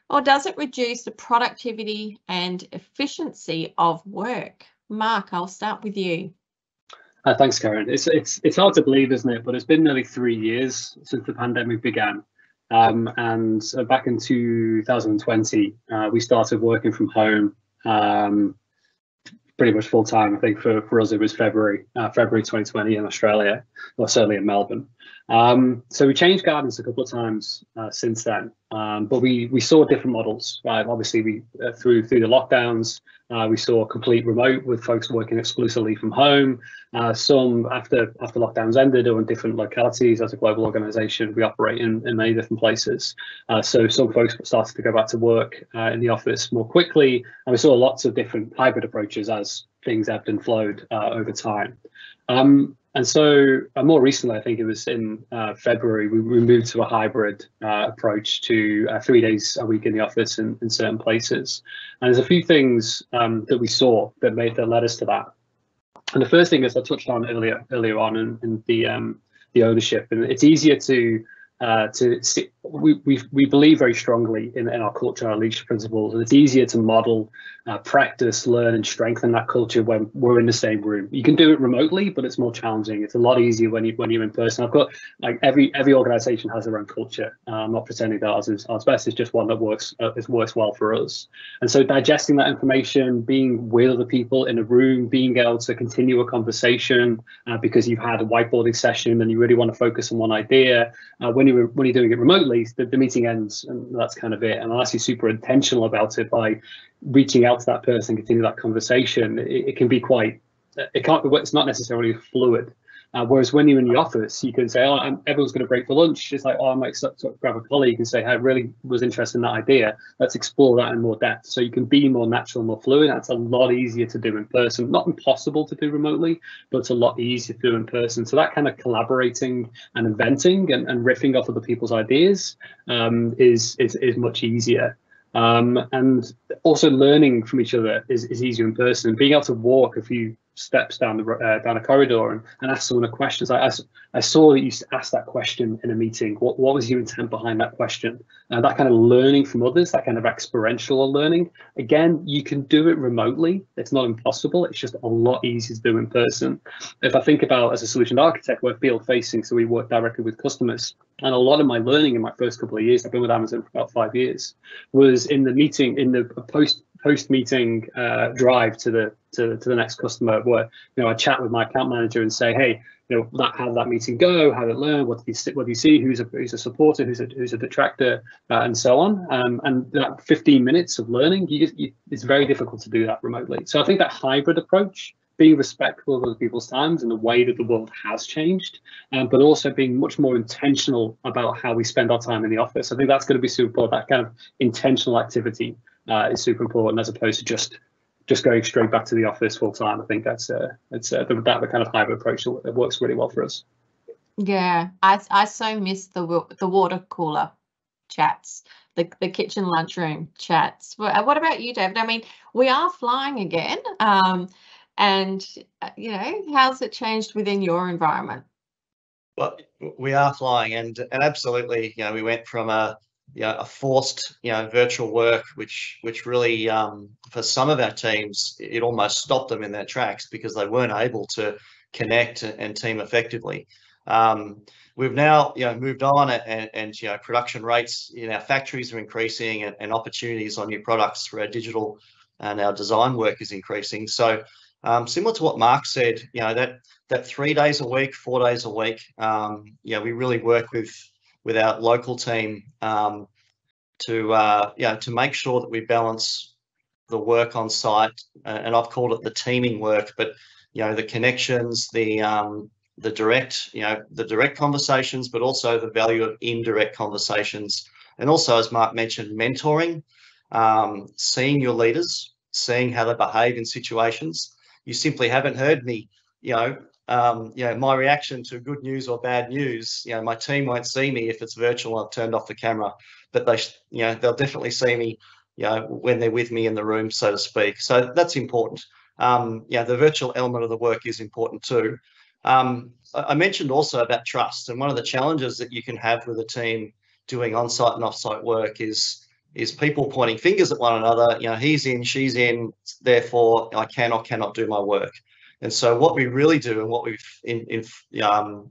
or does it reduce the productivity and efficiency of work? Mark, I'll start with you. Uh, thanks, Kerryn. It's it's it's hard to believe, isn't it? But it's been nearly three years since the pandemic began, um, and uh, back in 2020, uh, we started working from home um, pretty much full time. I think for, for us it was February, uh, February 2020 in Australia, or certainly in Melbourne. Um, so we changed gardens a couple of times uh, since then, um, but we we saw different models. Right, obviously we uh, through through the lockdowns, uh, we saw complete remote with folks working exclusively from home. Uh, some after after lockdowns ended or in different localities as a global organisation, we operate in, in many different places. Uh, so some folks started to go back to work uh, in the office more quickly, and we saw lots of different hybrid approaches as things ebbed and flowed over time. Um, and so uh, more recently, I think it was in uh, February, we, we, moved to a hybrid uh, approach to uh, three days a week in the office in, in certain places. And there's a few things um, that we saw that made that led us to that. And the first thing is I touched on earlier earlier on in, in the um, the ownership, and it's easier to uh, to we, we, we believe very strongly in, in our culture, our leadership principles, and it's easier to model, uh, practice, learn, and strengthen that culture when we're in the same room. You can do it remotely, but it's more challenging. It's a lot easier when you when you're in person. I've got like every every organization has their own culture. Uh, I'm not pretending that ours is ours best. It's just one that works uh, it works well for us. And so digesting that information, being with other people in a room, being able to continue a conversation uh, because you've had a whiteboarding session and you really want to focus on one idea. Uh, when you when you're doing it remotely, the, the meeting ends and that's kind of it. And unless you're super intentional about it by reaching out to that person, continue that conversation, it, it can be quite, it can't, it's not necessarily fluid. Uh, whereas when you're in the office, you can say, "Oh, I'm, everyone's going to break for lunch." It's like, "Oh, I might sort of grab a colleague and say, hey, I really was interested in that idea. Let's explore that in more depth." So you can be more natural, more fluid. That's a lot easier to do in person. Not impossible to do remotely, but it's a lot easier to do in person. So that kind of collaborating and inventing and, and riffing off other people's ideas um, is, is is much easier. Um, and also learning from each other is, is easier in person. Being able to walk a few steps down the uh, down a corridor and, and ask someone a question. So I, I saw that you asked that question in a meeting. What what was your intent behind that question? Uh, that kind of learning from others, that kind of experiential learning. Again, you can do it remotely. It's not impossible. It's just a lot easier to do in person. If I think about as a solution architect, we're field facing, so we work directly with customers. And a lot of my learning in my first couple of years, I've been with Amazon for about five years, was in the meeting in the post post meeting uh, drive to the to, to the next customer where you know I chat with my account manager and say hey you know that how did that meeting go? How did it learn? What did you what do you see? Who's a who's a supporter? Who's a who's a detractor? Uh, and so on. Um, and that 15 minutes of learning you, you, it's very difficult to do that remotely. So I think that hybrid approach being respectful of other people's times and the way that the world has changed, um, but also being much more intentional about how we spend our time in the office. I think that's going to be super important. That kind of intentional activity uh, is super important as opposed to just just going straight back to the office full time. I think that's uh, it's uh, the, that the kind of hybrid approach that works really well for us. Yeah, I I so miss the the water cooler chats, the the kitchen lunchroom chats. What about you, David? I mean, we are flying again, um, and uh, you know, how's it changed within your environment? Well, we are flying, and and absolutely, you know, we went from a you know, a forced you know virtual work, which which really um, for some of our teams it almost stopped them in their tracks because they weren't able to connect and team effectively. Um, we've now you know moved on and, and you know production rates in our factories are increasing and, and opportunities on new products for our digital and our design work is increasing. So um, similar to what Mark said, you know that that three days a week, four days a week, um, you know, we really work with with our local team um, to uh, know to make sure that we balance the work on site, uh, and I've called it the teaming work, but you know the connections, the um, the direct you know the direct conversations, but also the value of indirect conversations, and also as Mark mentioned, mentoring, um, seeing your leaders, seeing how they behave in situations. You simply haven't heard me, you know, um, you know, my reaction to good news or bad news, you know, my team won't see me if it's virtual. I've turned off the camera, but they, you know, they'll definitely see me, you know, when they're with me in the room, so to speak. So that's important. Um, yeah, the virtual element of the work is important too. Um, I mentioned also about trust, and one of the challenges that you can have with a team doing on-site and off-site work is is people pointing fingers at one another. You know, he's in, she's in, therefore I can or cannot do my work. And so what we really do and what we've in, in um,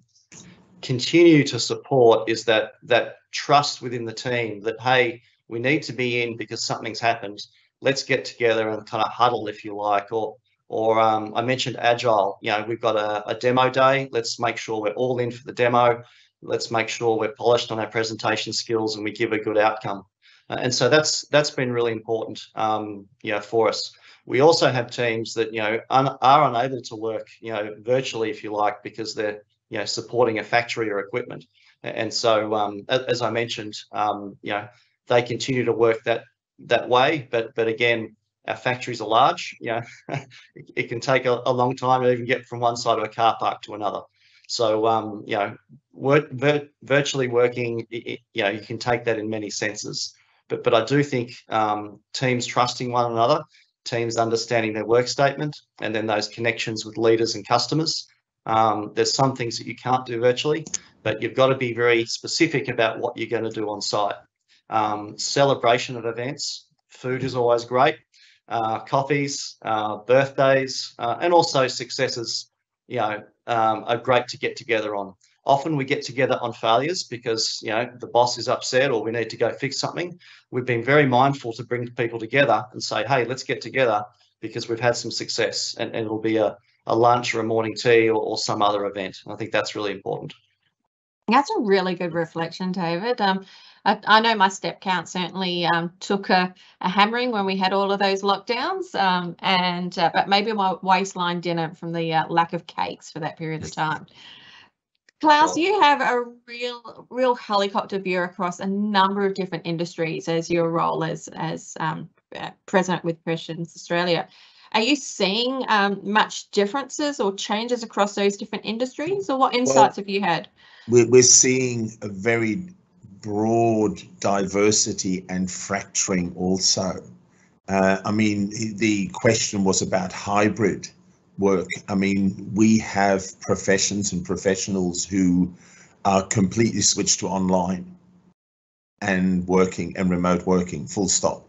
continue to support is that that trust within the team that hey, we need to be in because something's happened. Let's get together and kind of huddle, if you like, or or um, I mentioned agile. You know, we've got a, a, demo day. Let's make sure we're all in for the demo. Let's make sure we're polished on our presentation skills and we give a good outcome. Uh, and so that's that's been really important, um, you know, for us. We also have teams that you know un are unable to work, you know, virtually, if you like, because they're you know supporting a factory or equipment. And so, um, as I mentioned, um, you know, they continue to work that that way. But but again, our factories are large. You know, it, it, can take a, a, long time to even get from one side of a car park to another. So um, you know, work, vir virtually working, it, you know, you can take that in many senses. But but I do think um, teams trusting one another, teams understanding their work statement, and then those connections with leaders and customers. Um, there's some things that you can't do virtually, but you've got to be very specific about what you're going to do on site. Um, celebration of events, food is always great. Uh, coffees, uh, birthdays, uh, and also successes, you know, um, are great to get together on. Often we get together on failures because, you know, the boss is upset or we need to go fix something. We've been very mindful to bring people together and say, hey, let's get together because we've had some success and, and it'll be a, a lunch or a morning tea or, or some other event. I think that's really important. That's a really good reflection, David. Um, I, I, know my step count certainly um, took a, a, hammering when we had all of those lockdowns, um, and uh, but maybe my waistline didn't from the uh, lack of cakes for that period of time. Klaus, you have a real, real helicopter view across a number of different industries as your role as as um, uh, president with Professions Australia. Are you seeing um, much differences or changes across those different industries, or what insights well, have you had? We're seeing a very broad diversity and fracturing also. Uh, I mean, the question was about hybrid work. I mean, we have professions and professionals who are completely switched to online and working and remote working, full stop.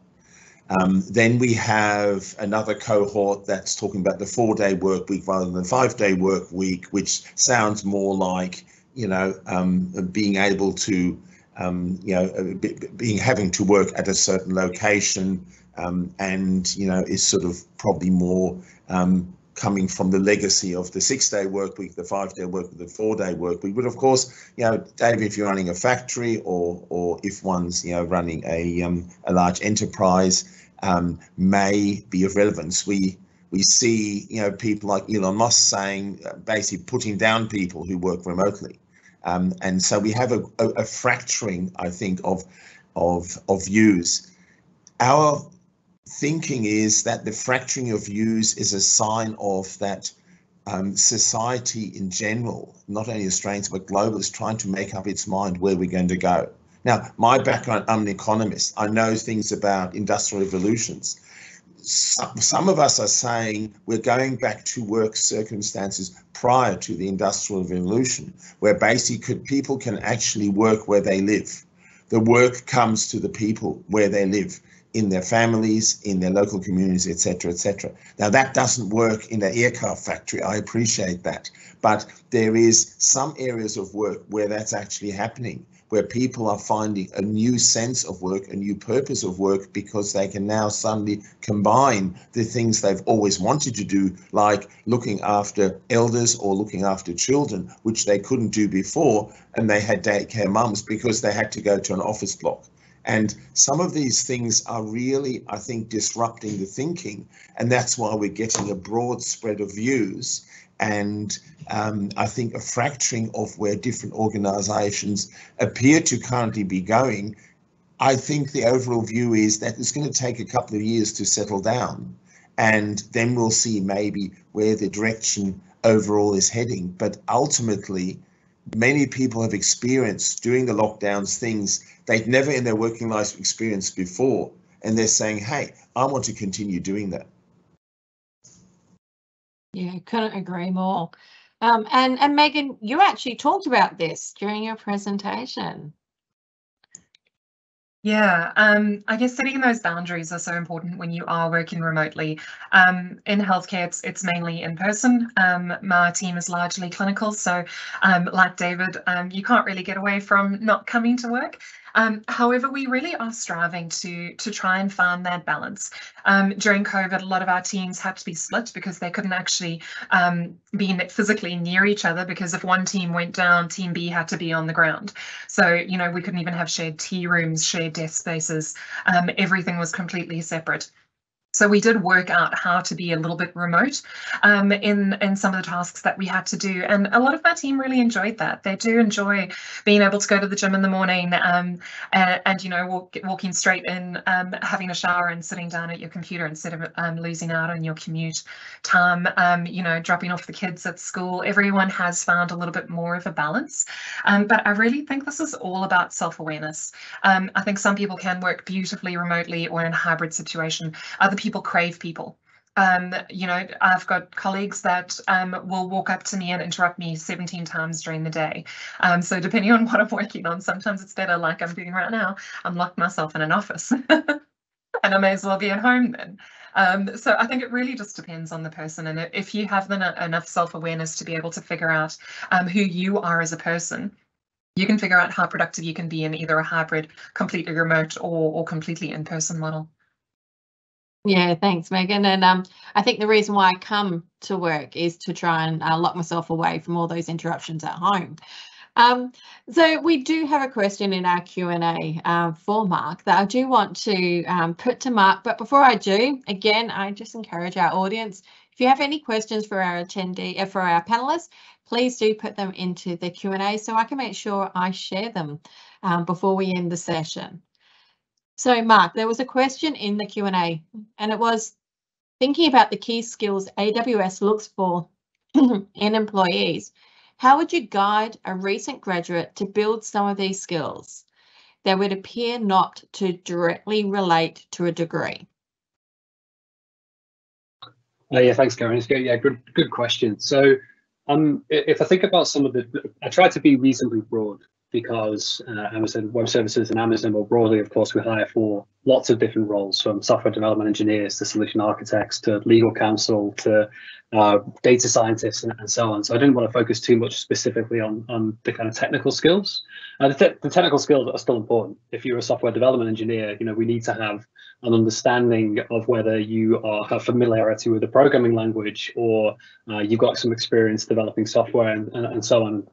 Um, then we have another cohort that's talking about the four day work week rather than the five day work week, which sounds more like, you know, um, being able to, um, you know, being having to work at a certain location um, and, you know, is sort of probably more um, coming from the legacy of the six-day work week, the five-day work week, the four-day work week. But of course, you know, David, if you're running a factory or or if one's you know running a um, a large enterprise, um, may be of relevance. We we see you know people like Elon Musk saying uh, basically putting down people who work remotely, um, and so we have a, a, a fracturing, I think, of of of views. Our thinking is that the fracturing of views is a sign of that um, society in general, not only Australians but global, is trying to make up its mind where we're going to go. Now, my background, I'm an economist. I know things about industrial revolutions. Some, some of us are saying we're going back to work circumstances prior to the industrial revolution, where basically people can actually work where they live. The work comes to the people where they live in their families, in their local communities, etc., etc. Now that doesn't work in the aircraft factory. I appreciate that, but there is some areas of work where that's actually happening, where people are finding a new sense of work, a new purpose of work, because they can now suddenly combine the things they've always wanted to do, like looking after elders or looking after children, which they couldn't do before, and they had daycare mums because they had to go to an office block. And some of these things are really, I think, disrupting the thinking. And that's why we're getting a broad spread of views and um, I think a fracturing of where different organizations appear to currently be going. I think the overall view is that it's going to take a couple of years to settle down. And then we'll see maybe where the direction overall is heading. But ultimately, many people have experienced during the lockdowns things they'd never in their working life experienced before. And they're saying, hey, I want to continue doing that. Yeah, couldn't agree more. Um, and, and Megan, you actually talked about this during your presentation. Yeah, um, I guess setting those boundaries are so important when you are working remotely. Um, in healthcare, it's, it's mainly in person. Um, my team is largely clinical, so um, like David, um, you can't really get away from not coming to work. Um, however, we really are striving to to try and find that balance. Um, during COVID, a lot of our teams had to be split because they couldn't actually um, be physically near each other because if one team went down, team B had to be on the ground. So, you know, we couldn't even have shared tea rooms, shared desk spaces. Um, everything was completely separate. So we did work out how to be a little bit remote um, in in some of the tasks that we had to do, and a lot of my team really enjoyed that. They do enjoy being able to go to the gym in the morning um, and, and, you know walk, walking straight in, um, having a shower and sitting down at your computer instead of um, losing out on your commute time. Um, you know, dropping off the kids at school. Everyone has found a little bit more of a balance, um, but I really think this is all about self awareness. I think some people can work beautifully remotely or in a hybrid situation. Other people crave people. Um, you know, I've got colleagues that um, will walk up to me and interrupt me 17 times during the day. Um, so depending on what I'm working on, sometimes it's better like I'm doing right now, I'm locked myself in an office and I may as well be at home then. Um, so I think it really just depends on the person. And if you have the, enough self-awareness to be able to figure out um, who you are as a person, you can figure out how productive you can be in either a hybrid, completely remote or, or completely in-person model. Yeah, thanks, Megan. And um, I think the reason why I come to work is to try and uh, lock myself away from all those interruptions at home. Um, so we do have a question in our Q&A uh, for Mark that I do want to um, put to Mark. But before I do, again, I just encourage our audience, if you have any questions for our attendee, uh, for our panelists, please do put them into the Q&A so I can make sure I share them um, before we end the session. So Mark, there was a question in the Q&A and it was thinking about the key skills AWS looks for in employees. How would you guide a recent graduate to build some of these skills that would appear not to directly relate to a degree? Uh, yeah, thanks, Kerryn. It's good. Yeah, good, good question. So, um, if I think about some of the, I try to be reasonably broad because uh, Amazon Web Services and Amazon more broadly, of course, we hire for lots of different roles from software development engineers to solution architects to legal counsel to uh, data scientists and, and, so on. So I didn't want to focus too much specifically on, on the kind of technical skills. Uh, the, te the technical skills are still important. If you're a software development engineer, you know, we need to have an understanding of whether you are, have familiarity with the programming language or uh, you've got some experience developing software and, and, and so on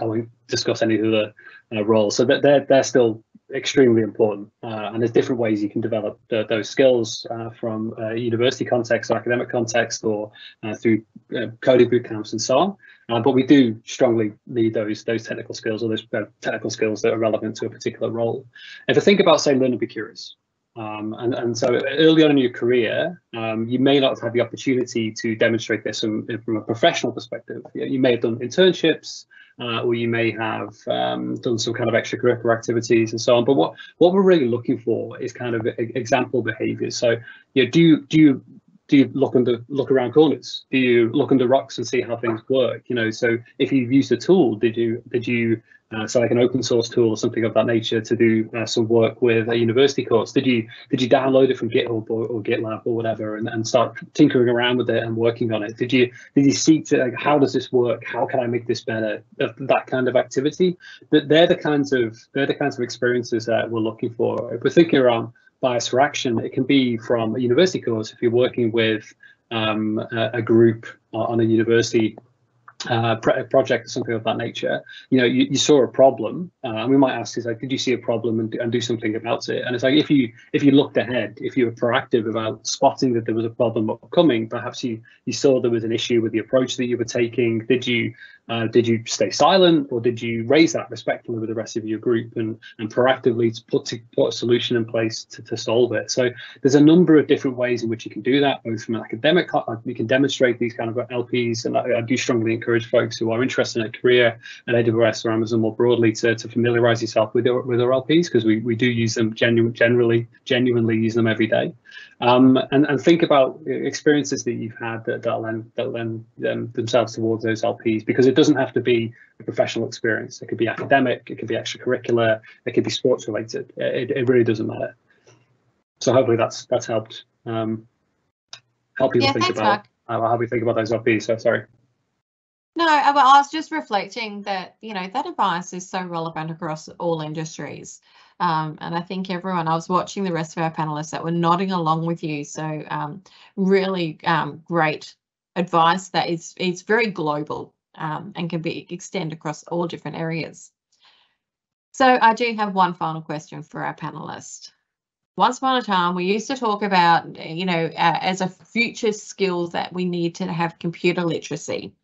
I won't discuss any of the uh, roles. So that they're they're still extremely important, uh, and there's different ways you can develop the, those skills uh, from university context or academic context, or uh, through uh, coding boot camps and so on. Uh, but we do strongly need those those technical skills or those technical skills that are relevant to a particular role. If I think about say learn and be curious. Um, and, and so early on in your career, um, you may not have had the opportunity to demonstrate this from, from a professional perspective. You may have done internships, uh, or you may have um, done some kind of extracurricular activities and so on. But what what we're really looking for is kind of example behaviours. So, you know, do you do you do you look under look around corners? Do you look under rocks and see how things work? You know, so if you've used a tool, did you did you uh, so like an open source tool or something of that nature to do uh, some work with a university course. Did you did you download it from github or, or gitlab or whatever and, and start tinkering around with it and working on it? Did you did you seek to like how does this work? How can i make this better? That kind of activity. That they're the kinds of they're the kinds of experiences that we're looking for. If we're thinking around bias for action it can be from a university course if you're working with um, a, a group on a university uh, project or something of that nature, you know, you, you saw a problem, uh, and we might ask, is like, did you see a problem and, and do something about it? And it's like if you if you looked ahead, if you were proactive about spotting that there was a problem coming, perhaps you you saw there was an issue with the approach that you were taking. Did you uh, did you stay silent or did you raise that respectfully with the rest of your group and, and proactively put, to put a solution in place to, to solve it? So there's a number of different ways in which you can do that, both from an academic, you can demonstrate these kind of LPs, and I, I do strongly encourage folks who are interested in a career at AWS or Amazon more broadly to, to familiarize yourself with with our LPs because we, we do use them genu- generally genuinely use them every day. Um, and, and think about experiences that you've had that, that lend, that lend um, themselves towards those LPs because it doesn't have to be a professional experience. It could be academic, it could be extracurricular, it could be sports related. It, it really doesn't matter. So hopefully that's that's helped um, help people Yeah, think thanks, about uh, how we think about those LPs. So sorry. No, I was just reflecting that, you know, that advice is so relevant across all industries. Um, and I think everyone, I was watching the rest of our panelists that were nodding along with you. So um, really um, great advice that is, is very global um, and can be extend across all different areas. So I do have one final question for our panelists. Once upon a time, we used to talk about, you know, uh, as a future skill that we need to have computer literacy.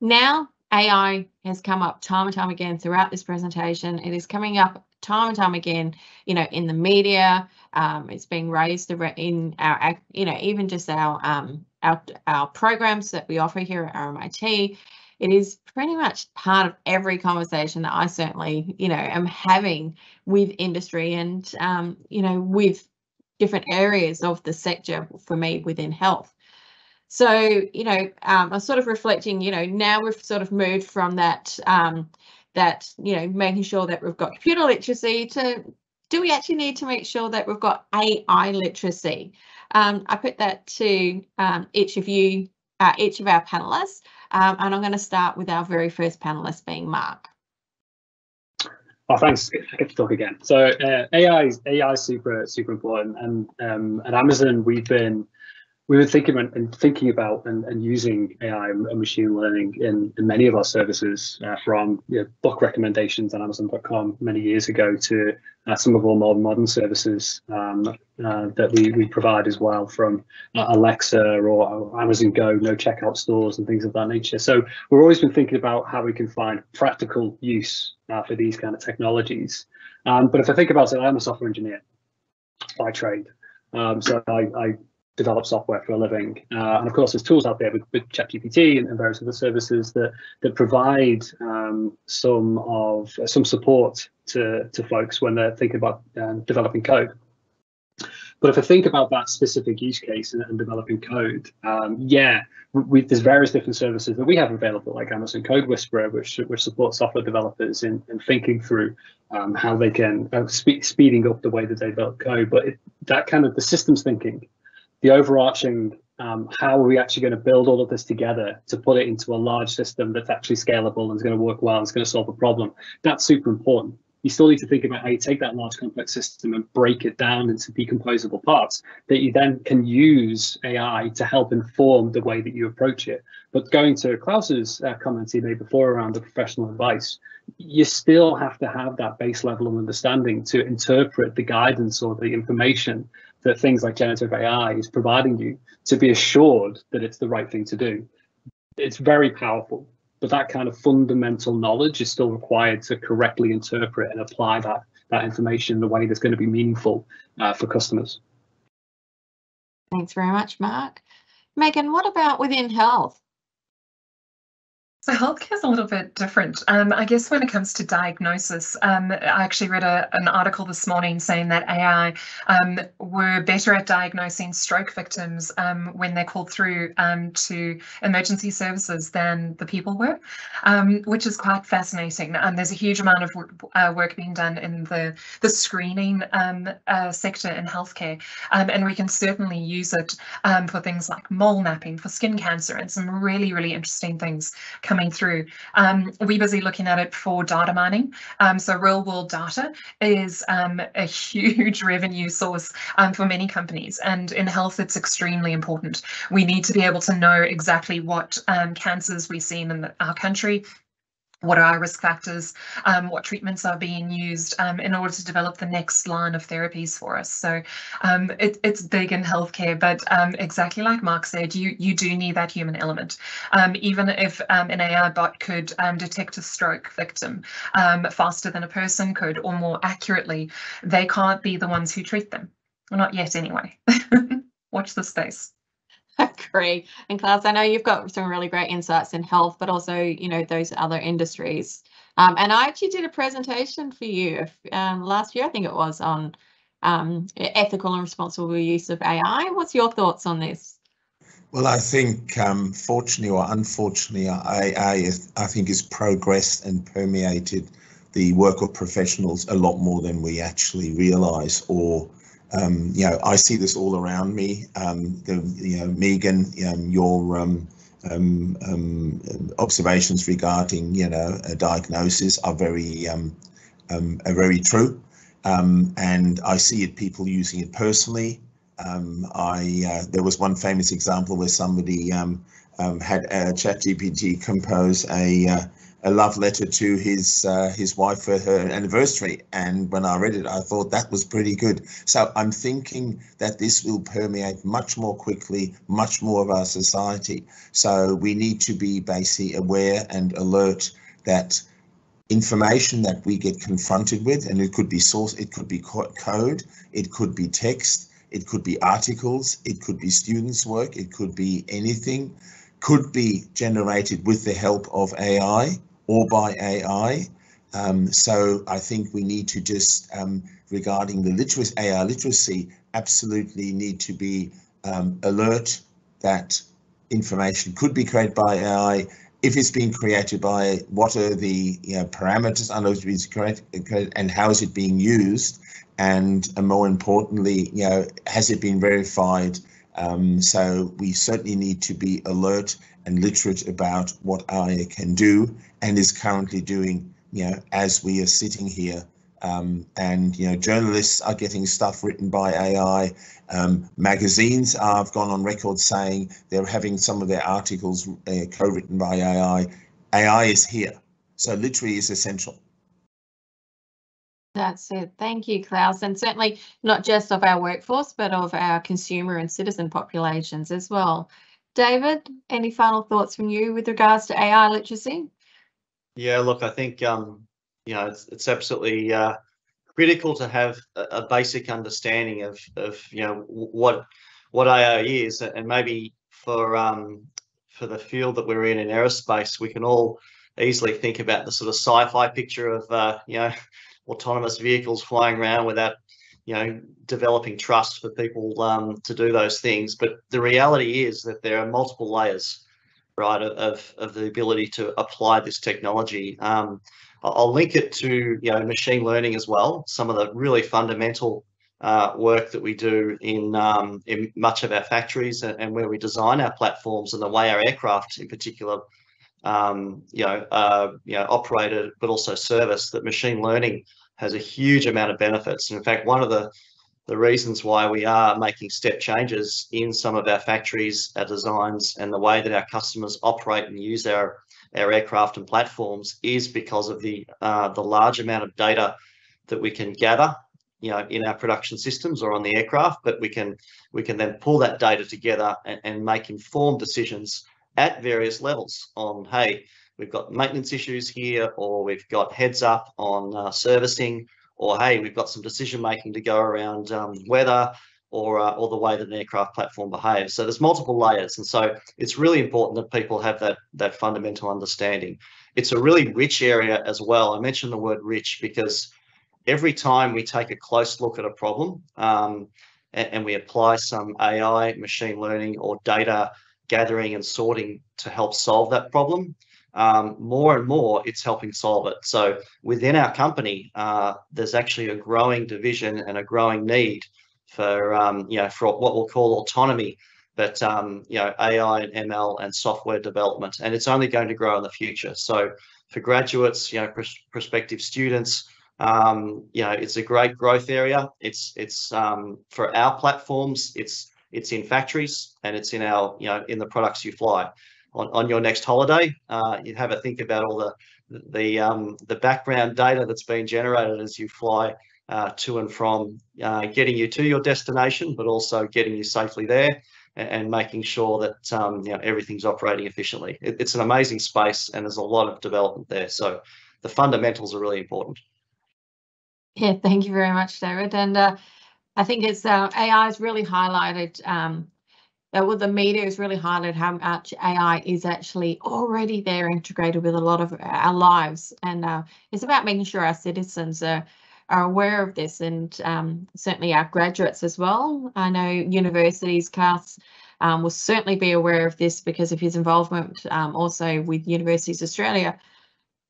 Now, AI has come up time and time again throughout this presentation. It is coming up time and time again, you know, in the media. Um, it's being raised in our, you know, even just our um, our our programs that we offer here at RMIT. It is pretty much part of every conversation that I certainly, you know, am having with industry and, um, you know, with different areas of the sector for me within health. So, you know, um, I'm sort of reflecting, you know, now we've sort of moved from that, um, that, you know, making sure that we've got computer literacy to do we actually need to make sure that we've got AI literacy? Um, I put that to um, each of you, uh, each of our panelists, um, and I'm going to start with our very first panelist being Mark. Oh, thanks. Get to talk again. So uh, AI is AI is super super important, and um, at Amazon we've been we were thinking and thinking about and, and using AI and machine learning in, in many of our services, uh, from you know, book recommendations on Amazon.com many years ago to uh, some of our more modern services um, uh, that we, we provide as well, from uh, Alexa or Amazon Go, no checkout stores and things of that nature. So we've always been thinking about how we can find practical use uh, for these kind of technologies. Um, but if I think about it, I'm a software engineer by trade. Um, so I, I develop software for a living. Uh, and of course, there's tools out there with, with ChatGPT and, and, various other services that that provide um, some of uh, some support to to folks when they're thinking about um, developing code. But if I think about that specific use case and, and developing code, um, yeah, we, there's various different services that we have available, like Amazon Code Whisperer, which which supports software developers in, in thinking through um, how they can uh, spe speeding up the way that they develop code. But it, that kind of the systems thinking the overarching um, how are we actually going to build all of this together to put it into a large system that's actually scalable and is going to work well and is going to solve a problem that's super important you still need to think about how you take that large complex system and break it down into decomposable parts that you then can use AI to help inform the way that you approach it. But going to Klaus's uh, comments he made before around the professional advice, you still have to have that base level of understanding to interpret the guidance or the information that things like generative AI is providing you to be assured that it's the right thing to do. It's very powerful, but that kind of fundamental knowledge is still required to correctly interpret and apply that that information in a way that's going to be meaningful uh, for customers. Thanks very much, Mark. Megan, what about within health? So healthcare is a little bit different. Um, I guess when it comes to diagnosis, um, I actually read a, an article this morning saying that AI um, were better at diagnosing stroke victims um, when they're called through um, to emergency services than the people were, um, which is quite fascinating. And there's a huge amount of uh, work being done in the, the screening uh, sector in healthcare. and we can certainly use it for things like mole mapping for skin cancer and some really, really interesting things coming through. Um, we're busy looking at it for data mining. Um, so real world data is um, a huge revenue source um, for many companies. And in health, it's extremely important. We need to be able to know exactly what um, cancers we've seen in the, our country, what are our risk factors, um, what treatments are being used um, in order to develop the next line of therapies for us. So um, it, it's big in healthcare, but um, exactly like Mark said, you, you do need that human element. Um, even if um, an AI bot could detect a stroke victim faster than a person could or more accurately, they can't be the ones who treat them. Well, not yet anyway. Watch the space. Agree. And Klaus, I know you've got some really great insights in health, but also, you know, those other industries. Um, and I actually did a presentation for you um, last year, I think it was, on um, ethical and responsible use of AI. What's your thoughts on this? Well, I think, um, fortunately or unfortunately, AI, is, I think, has progressed and permeated the work of professionals a lot more than we actually realise or um, you know, I see this all around me. Um, the, you know, Megan, um, your um, um, um, observations regarding, you know, a diagnosis are very, are very true. and I see it people using it personally. I uh, there was one famous example where somebody had a ChatGPT compose a uh, a love letter to his uh, his wife for her anniversary. And when I read it, I thought that was pretty good. So I'm thinking that this will permeate much more quickly, much more of our society. So we need to be basically aware and alert that information that we get confronted with, and it could be source, it could be code, it could be text, it could be articles, it could be students' work, it could be anything, could be generated with the help of AI or by AI. Um, so I think we need to just, um, regarding the literacy, AI literacy, absolutely need to be um, alert that information could be created by AI. If it's being created by, what are the you know, parameters under which it's created, and how is it being used? And uh, more importantly, you know, has it been verified? Um, so we certainly need to be alert and literate about what AI can do and is currently doing, you know, as we are sitting here. Um, and, you know, journalists are getting stuff written by AI. Um, magazines have gone on record saying they're having some of their articles uh, co-written by AI. AI is here. So literally is essential. That's it. Thank you, Klaus. And certainly not just of our workforce, but of our consumer and citizen populations as well. David, any final thoughts from you with regards to AI literacy? Yeah, look, I think um, you know it's, it's absolutely uh, critical to have a, a, basic understanding of of you know what what AI is, and maybe for um, for the field that we're in in aerospace, we can all easily think about the sort of sci-fi picture of uh, you know autonomous vehicles flying around without you know, developing trust for people um, to do those things. But the reality is that there are multiple layers, right, of, of the ability to apply this technology. Um, I'll link it to, you know, machine learning as well. Some of the really fundamental uh, work that we do in um, in much of our factories and, and, where we design our platforms and the way our aircraft in particular, um, you know, uh, you know, operated but also service. That machine learning has a huge amount of benefits. And in fact, one of the the reasons why we are making step changes in some of our factories, our designs, and the way that our customers operate and use our our aircraft and platforms is because of the uh, the large amount of data that we can gather, you know, in our production systems or on the aircraft. But we can we can then pull that data together and, and make informed decisions at various levels on, hey, we've got maintenance issues here, or we've got heads up on uh, servicing, or hey, we've got some decision making to go around um, weather or, uh, or the way that an aircraft platform behaves. So there's multiple layers. And so it's really important that people have that, that fundamental understanding. It's a really rich area as well. I mentioned the word rich because every time we take a close look at a problem um, and, and we apply some AI, machine learning, or data gathering and sorting to help solve that problem, um, more and more it's helping solve it. So within our company, uh, there's actually a growing division and a growing need for um, you know for what we'll call autonomy, but um, you know AI and ML and software development, and it's only going to grow in the future. So for graduates, you know, pr prospective students, um, you know, it's a great growth area. It's it's um, for our platforms. It's it's in factories and it's in our you know in the products you fly on, on your next holiday. Uh, you have a think about all the the um, the background data that's being generated as you fly uh, to and from uh, getting you to your destination, but also getting you safely there and, and making sure that um, you know everything's operating efficiently. It, it's an amazing space, and there's a lot of development there. So the fundamentals are really important. Yeah, thank you very much, David. And uh, I think it's uh, AI has really highlighted um, that well, the media has really highlighted how much AI is actually already there integrated with a lot of our lives. And uh, it's about making sure our citizens are, are aware of this and um, certainly our graduates as well. I know universities, Klaus, um, will certainly be aware of this because of his involvement um, also with Universities Australia.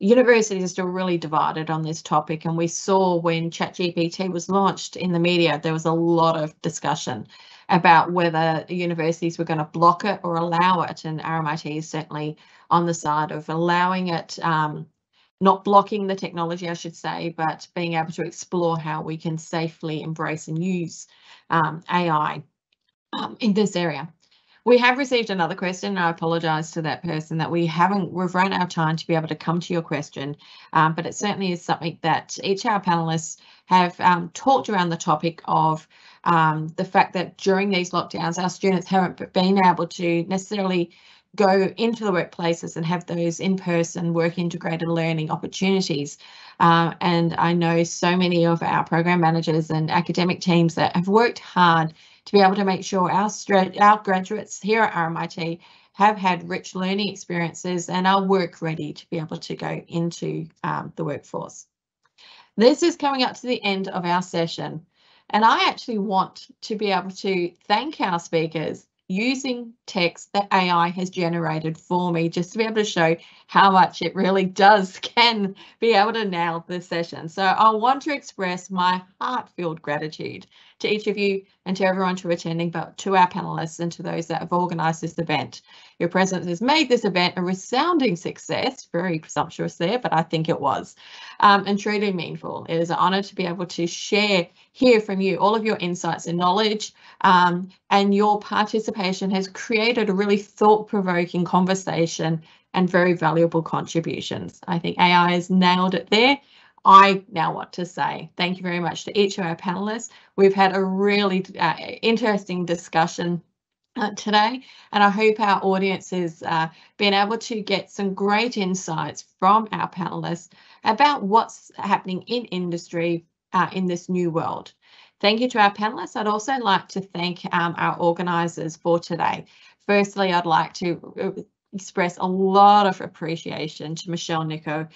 Universities are still really divided on this topic, and we saw when ChatGPT was launched in the media, there was a lot of discussion about whether universities were going to block it or allow it, and RMIT is certainly on the side of allowing it, um, not blocking the technology, I should say, but being able to explore how we can safely embrace and use um, AI um, in this area. We have received another question. And I apologise to that person that we haven't, we've run out of time to be able to come to your question, um, but it certainly is something that each of our panelists have um, talked around the topic of um, the fact that during these lockdowns, our students haven't been able to necessarily go into the workplaces and have those in-person work integrated learning opportunities. Uh, and I know so many of our program managers and academic teams that have worked hard to be able to make sure our, our graduates here at RMIT have had rich learning experiences and are work ready to be able to go into um, the workforce. This is coming up to the end of our session and I actually want to be able to thank our speakers using text that AI has generated for me just to be able to show how much it really does can be able to nail the session. So I want to express my heart-filled gratitude to each of you and to everyone to attending, but to our panelists and to those that have organised this event. Your presence has made this event a resounding success, very presumptuous there, but I think it was, um, and truly meaningful. It is an honour to be able to share, hear from you, all of your insights and knowledge, um, and your participation has created a really thought-provoking conversation and very valuable contributions. I think AI has nailed it there I now want to say thank you very much to each of our panelists. We've had a really uh, interesting discussion uh, today, and I hope our audience has uh, been able to get some great insights from our panelists about what's happening in industry uh, in this new world. Thank you to our panelists. I'd also like to thank um, our organisers for today. Firstly, I'd like to uh, express a lot of appreciation to Michelle Nico,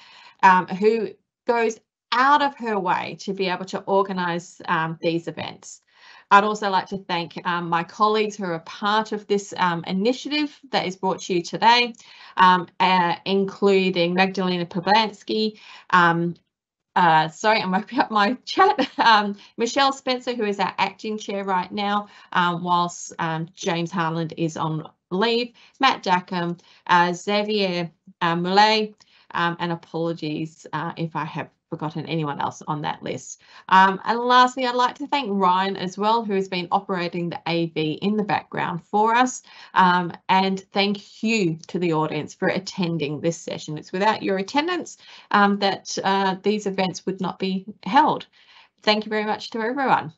um, who goes out of her way to be able to organise um, these events. I'd also like to thank um, my colleagues who are a part of this um, initiative that is brought to you today, um, uh, including Magdalena Poblansky, um, uh, sorry, I'm opening up my chat. Um, Michelle Spencer, who is our acting chair right now, um, whilst um, James Harland is on leave, Matt Dackham, uh, Xavier uh, um, and apologies uh, if I have forgotten anyone else on that list. Um, and lastly, I'd like to thank Ryan as well, who has been operating the AV in the background for us. Um, and thank you to the audience for attending this session. It's without your attendance um, that uh, these events would not be held. Thank you very much to everyone.